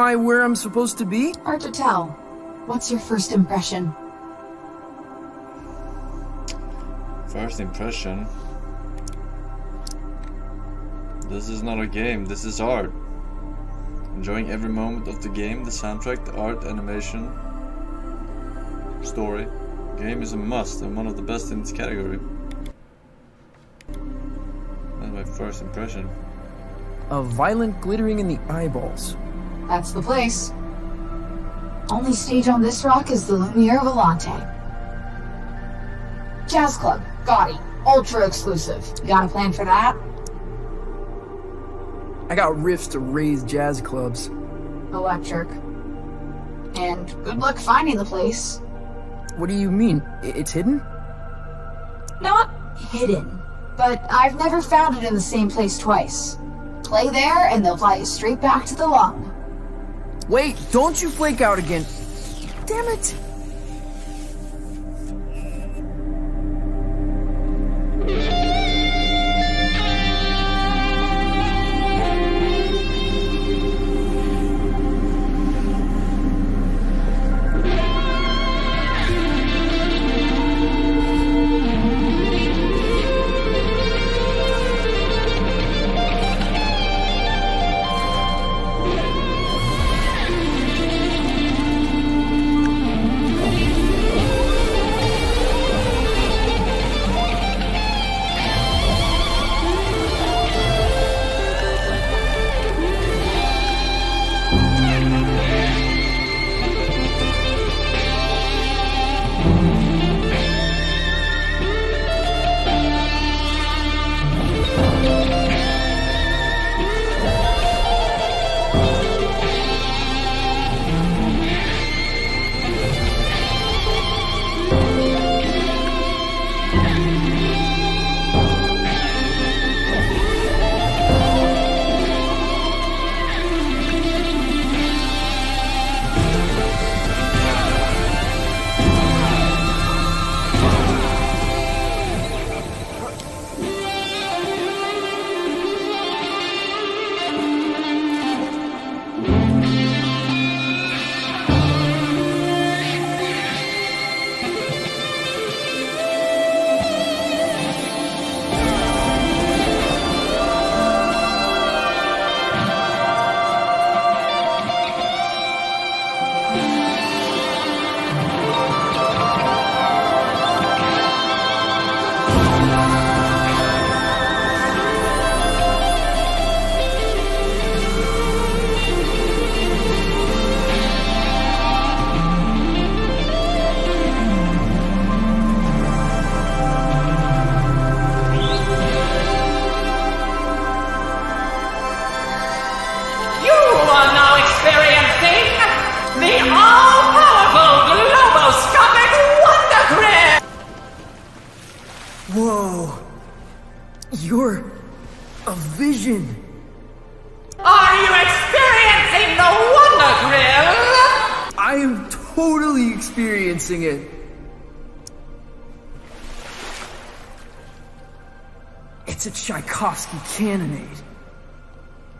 Am I where I'm supposed to be?
Hard to tell. What's your first impression?
First impression. This is not a game, this is art. Enjoying every moment of the game, the soundtrack, the art, animation, story. Game is a must and one of the best in its category. That's my first impression.
A violent glittering in the eyeballs.
That's the place. Only stage on this rock is the Lumiere Volante. Jazz Club, gaudy, ultra exclusive. You got a plan for that?
I got riffs to raise jazz clubs.
Electric. And good luck finding the place.
What do you mean? It's hidden?
Not hidden, but I've never found it in the same place twice. Play there, and they'll fly you straight back to the lung.
Wait, don't you flake out again. Damn it!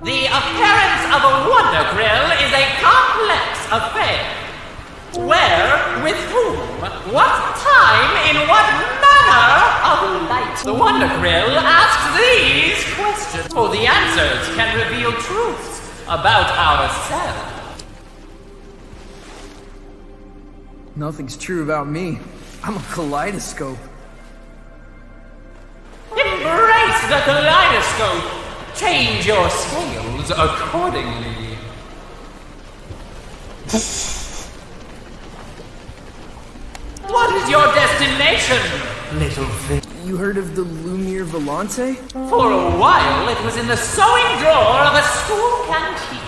The appearance of a Wonder Grill is a complex affair. Where, with whom, what time, in what manner of light? The Wonder Grill asks these questions, for the answers can reveal truths about ourselves.
Nothing's true about me. I'm a
kaleidoscope. Change your scales accordingly. [laughs] what is your destination, little thing?
You heard of the Lumiere Volante?
For a while, it was in the sewing drawer of a school canteen.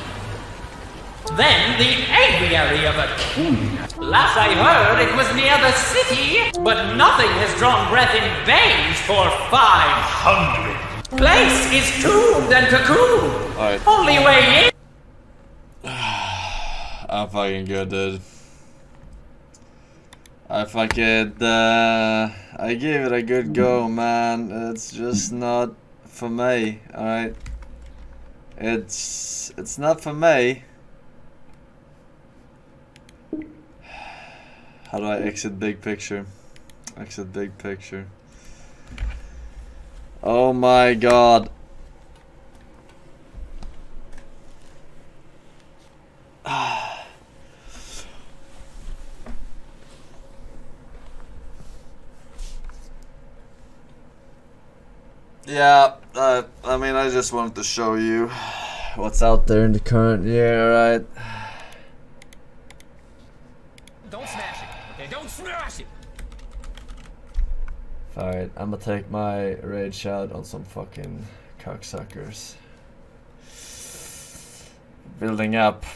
Then the aviary of a king. Last I heard, it was near the city, but nothing has drawn breath in veins for 500. Place is tombed and cocooned.
Alright.
Only way in. [sighs]
I'm fucking good, dude. I fucking, uh, I gave it a good go, man. It's just not for me, alright? It's, it's not for me. [sighs] How do I exit big picture? Exit big picture. Oh my god. [sighs] Yeah, uh, I mean, I just wanted to show you what's out there in the current year, right?
Don't smash it. Okay, don't smash it.
Alright, I'm gonna take my rage shot on some fucking cocksuckers. Building up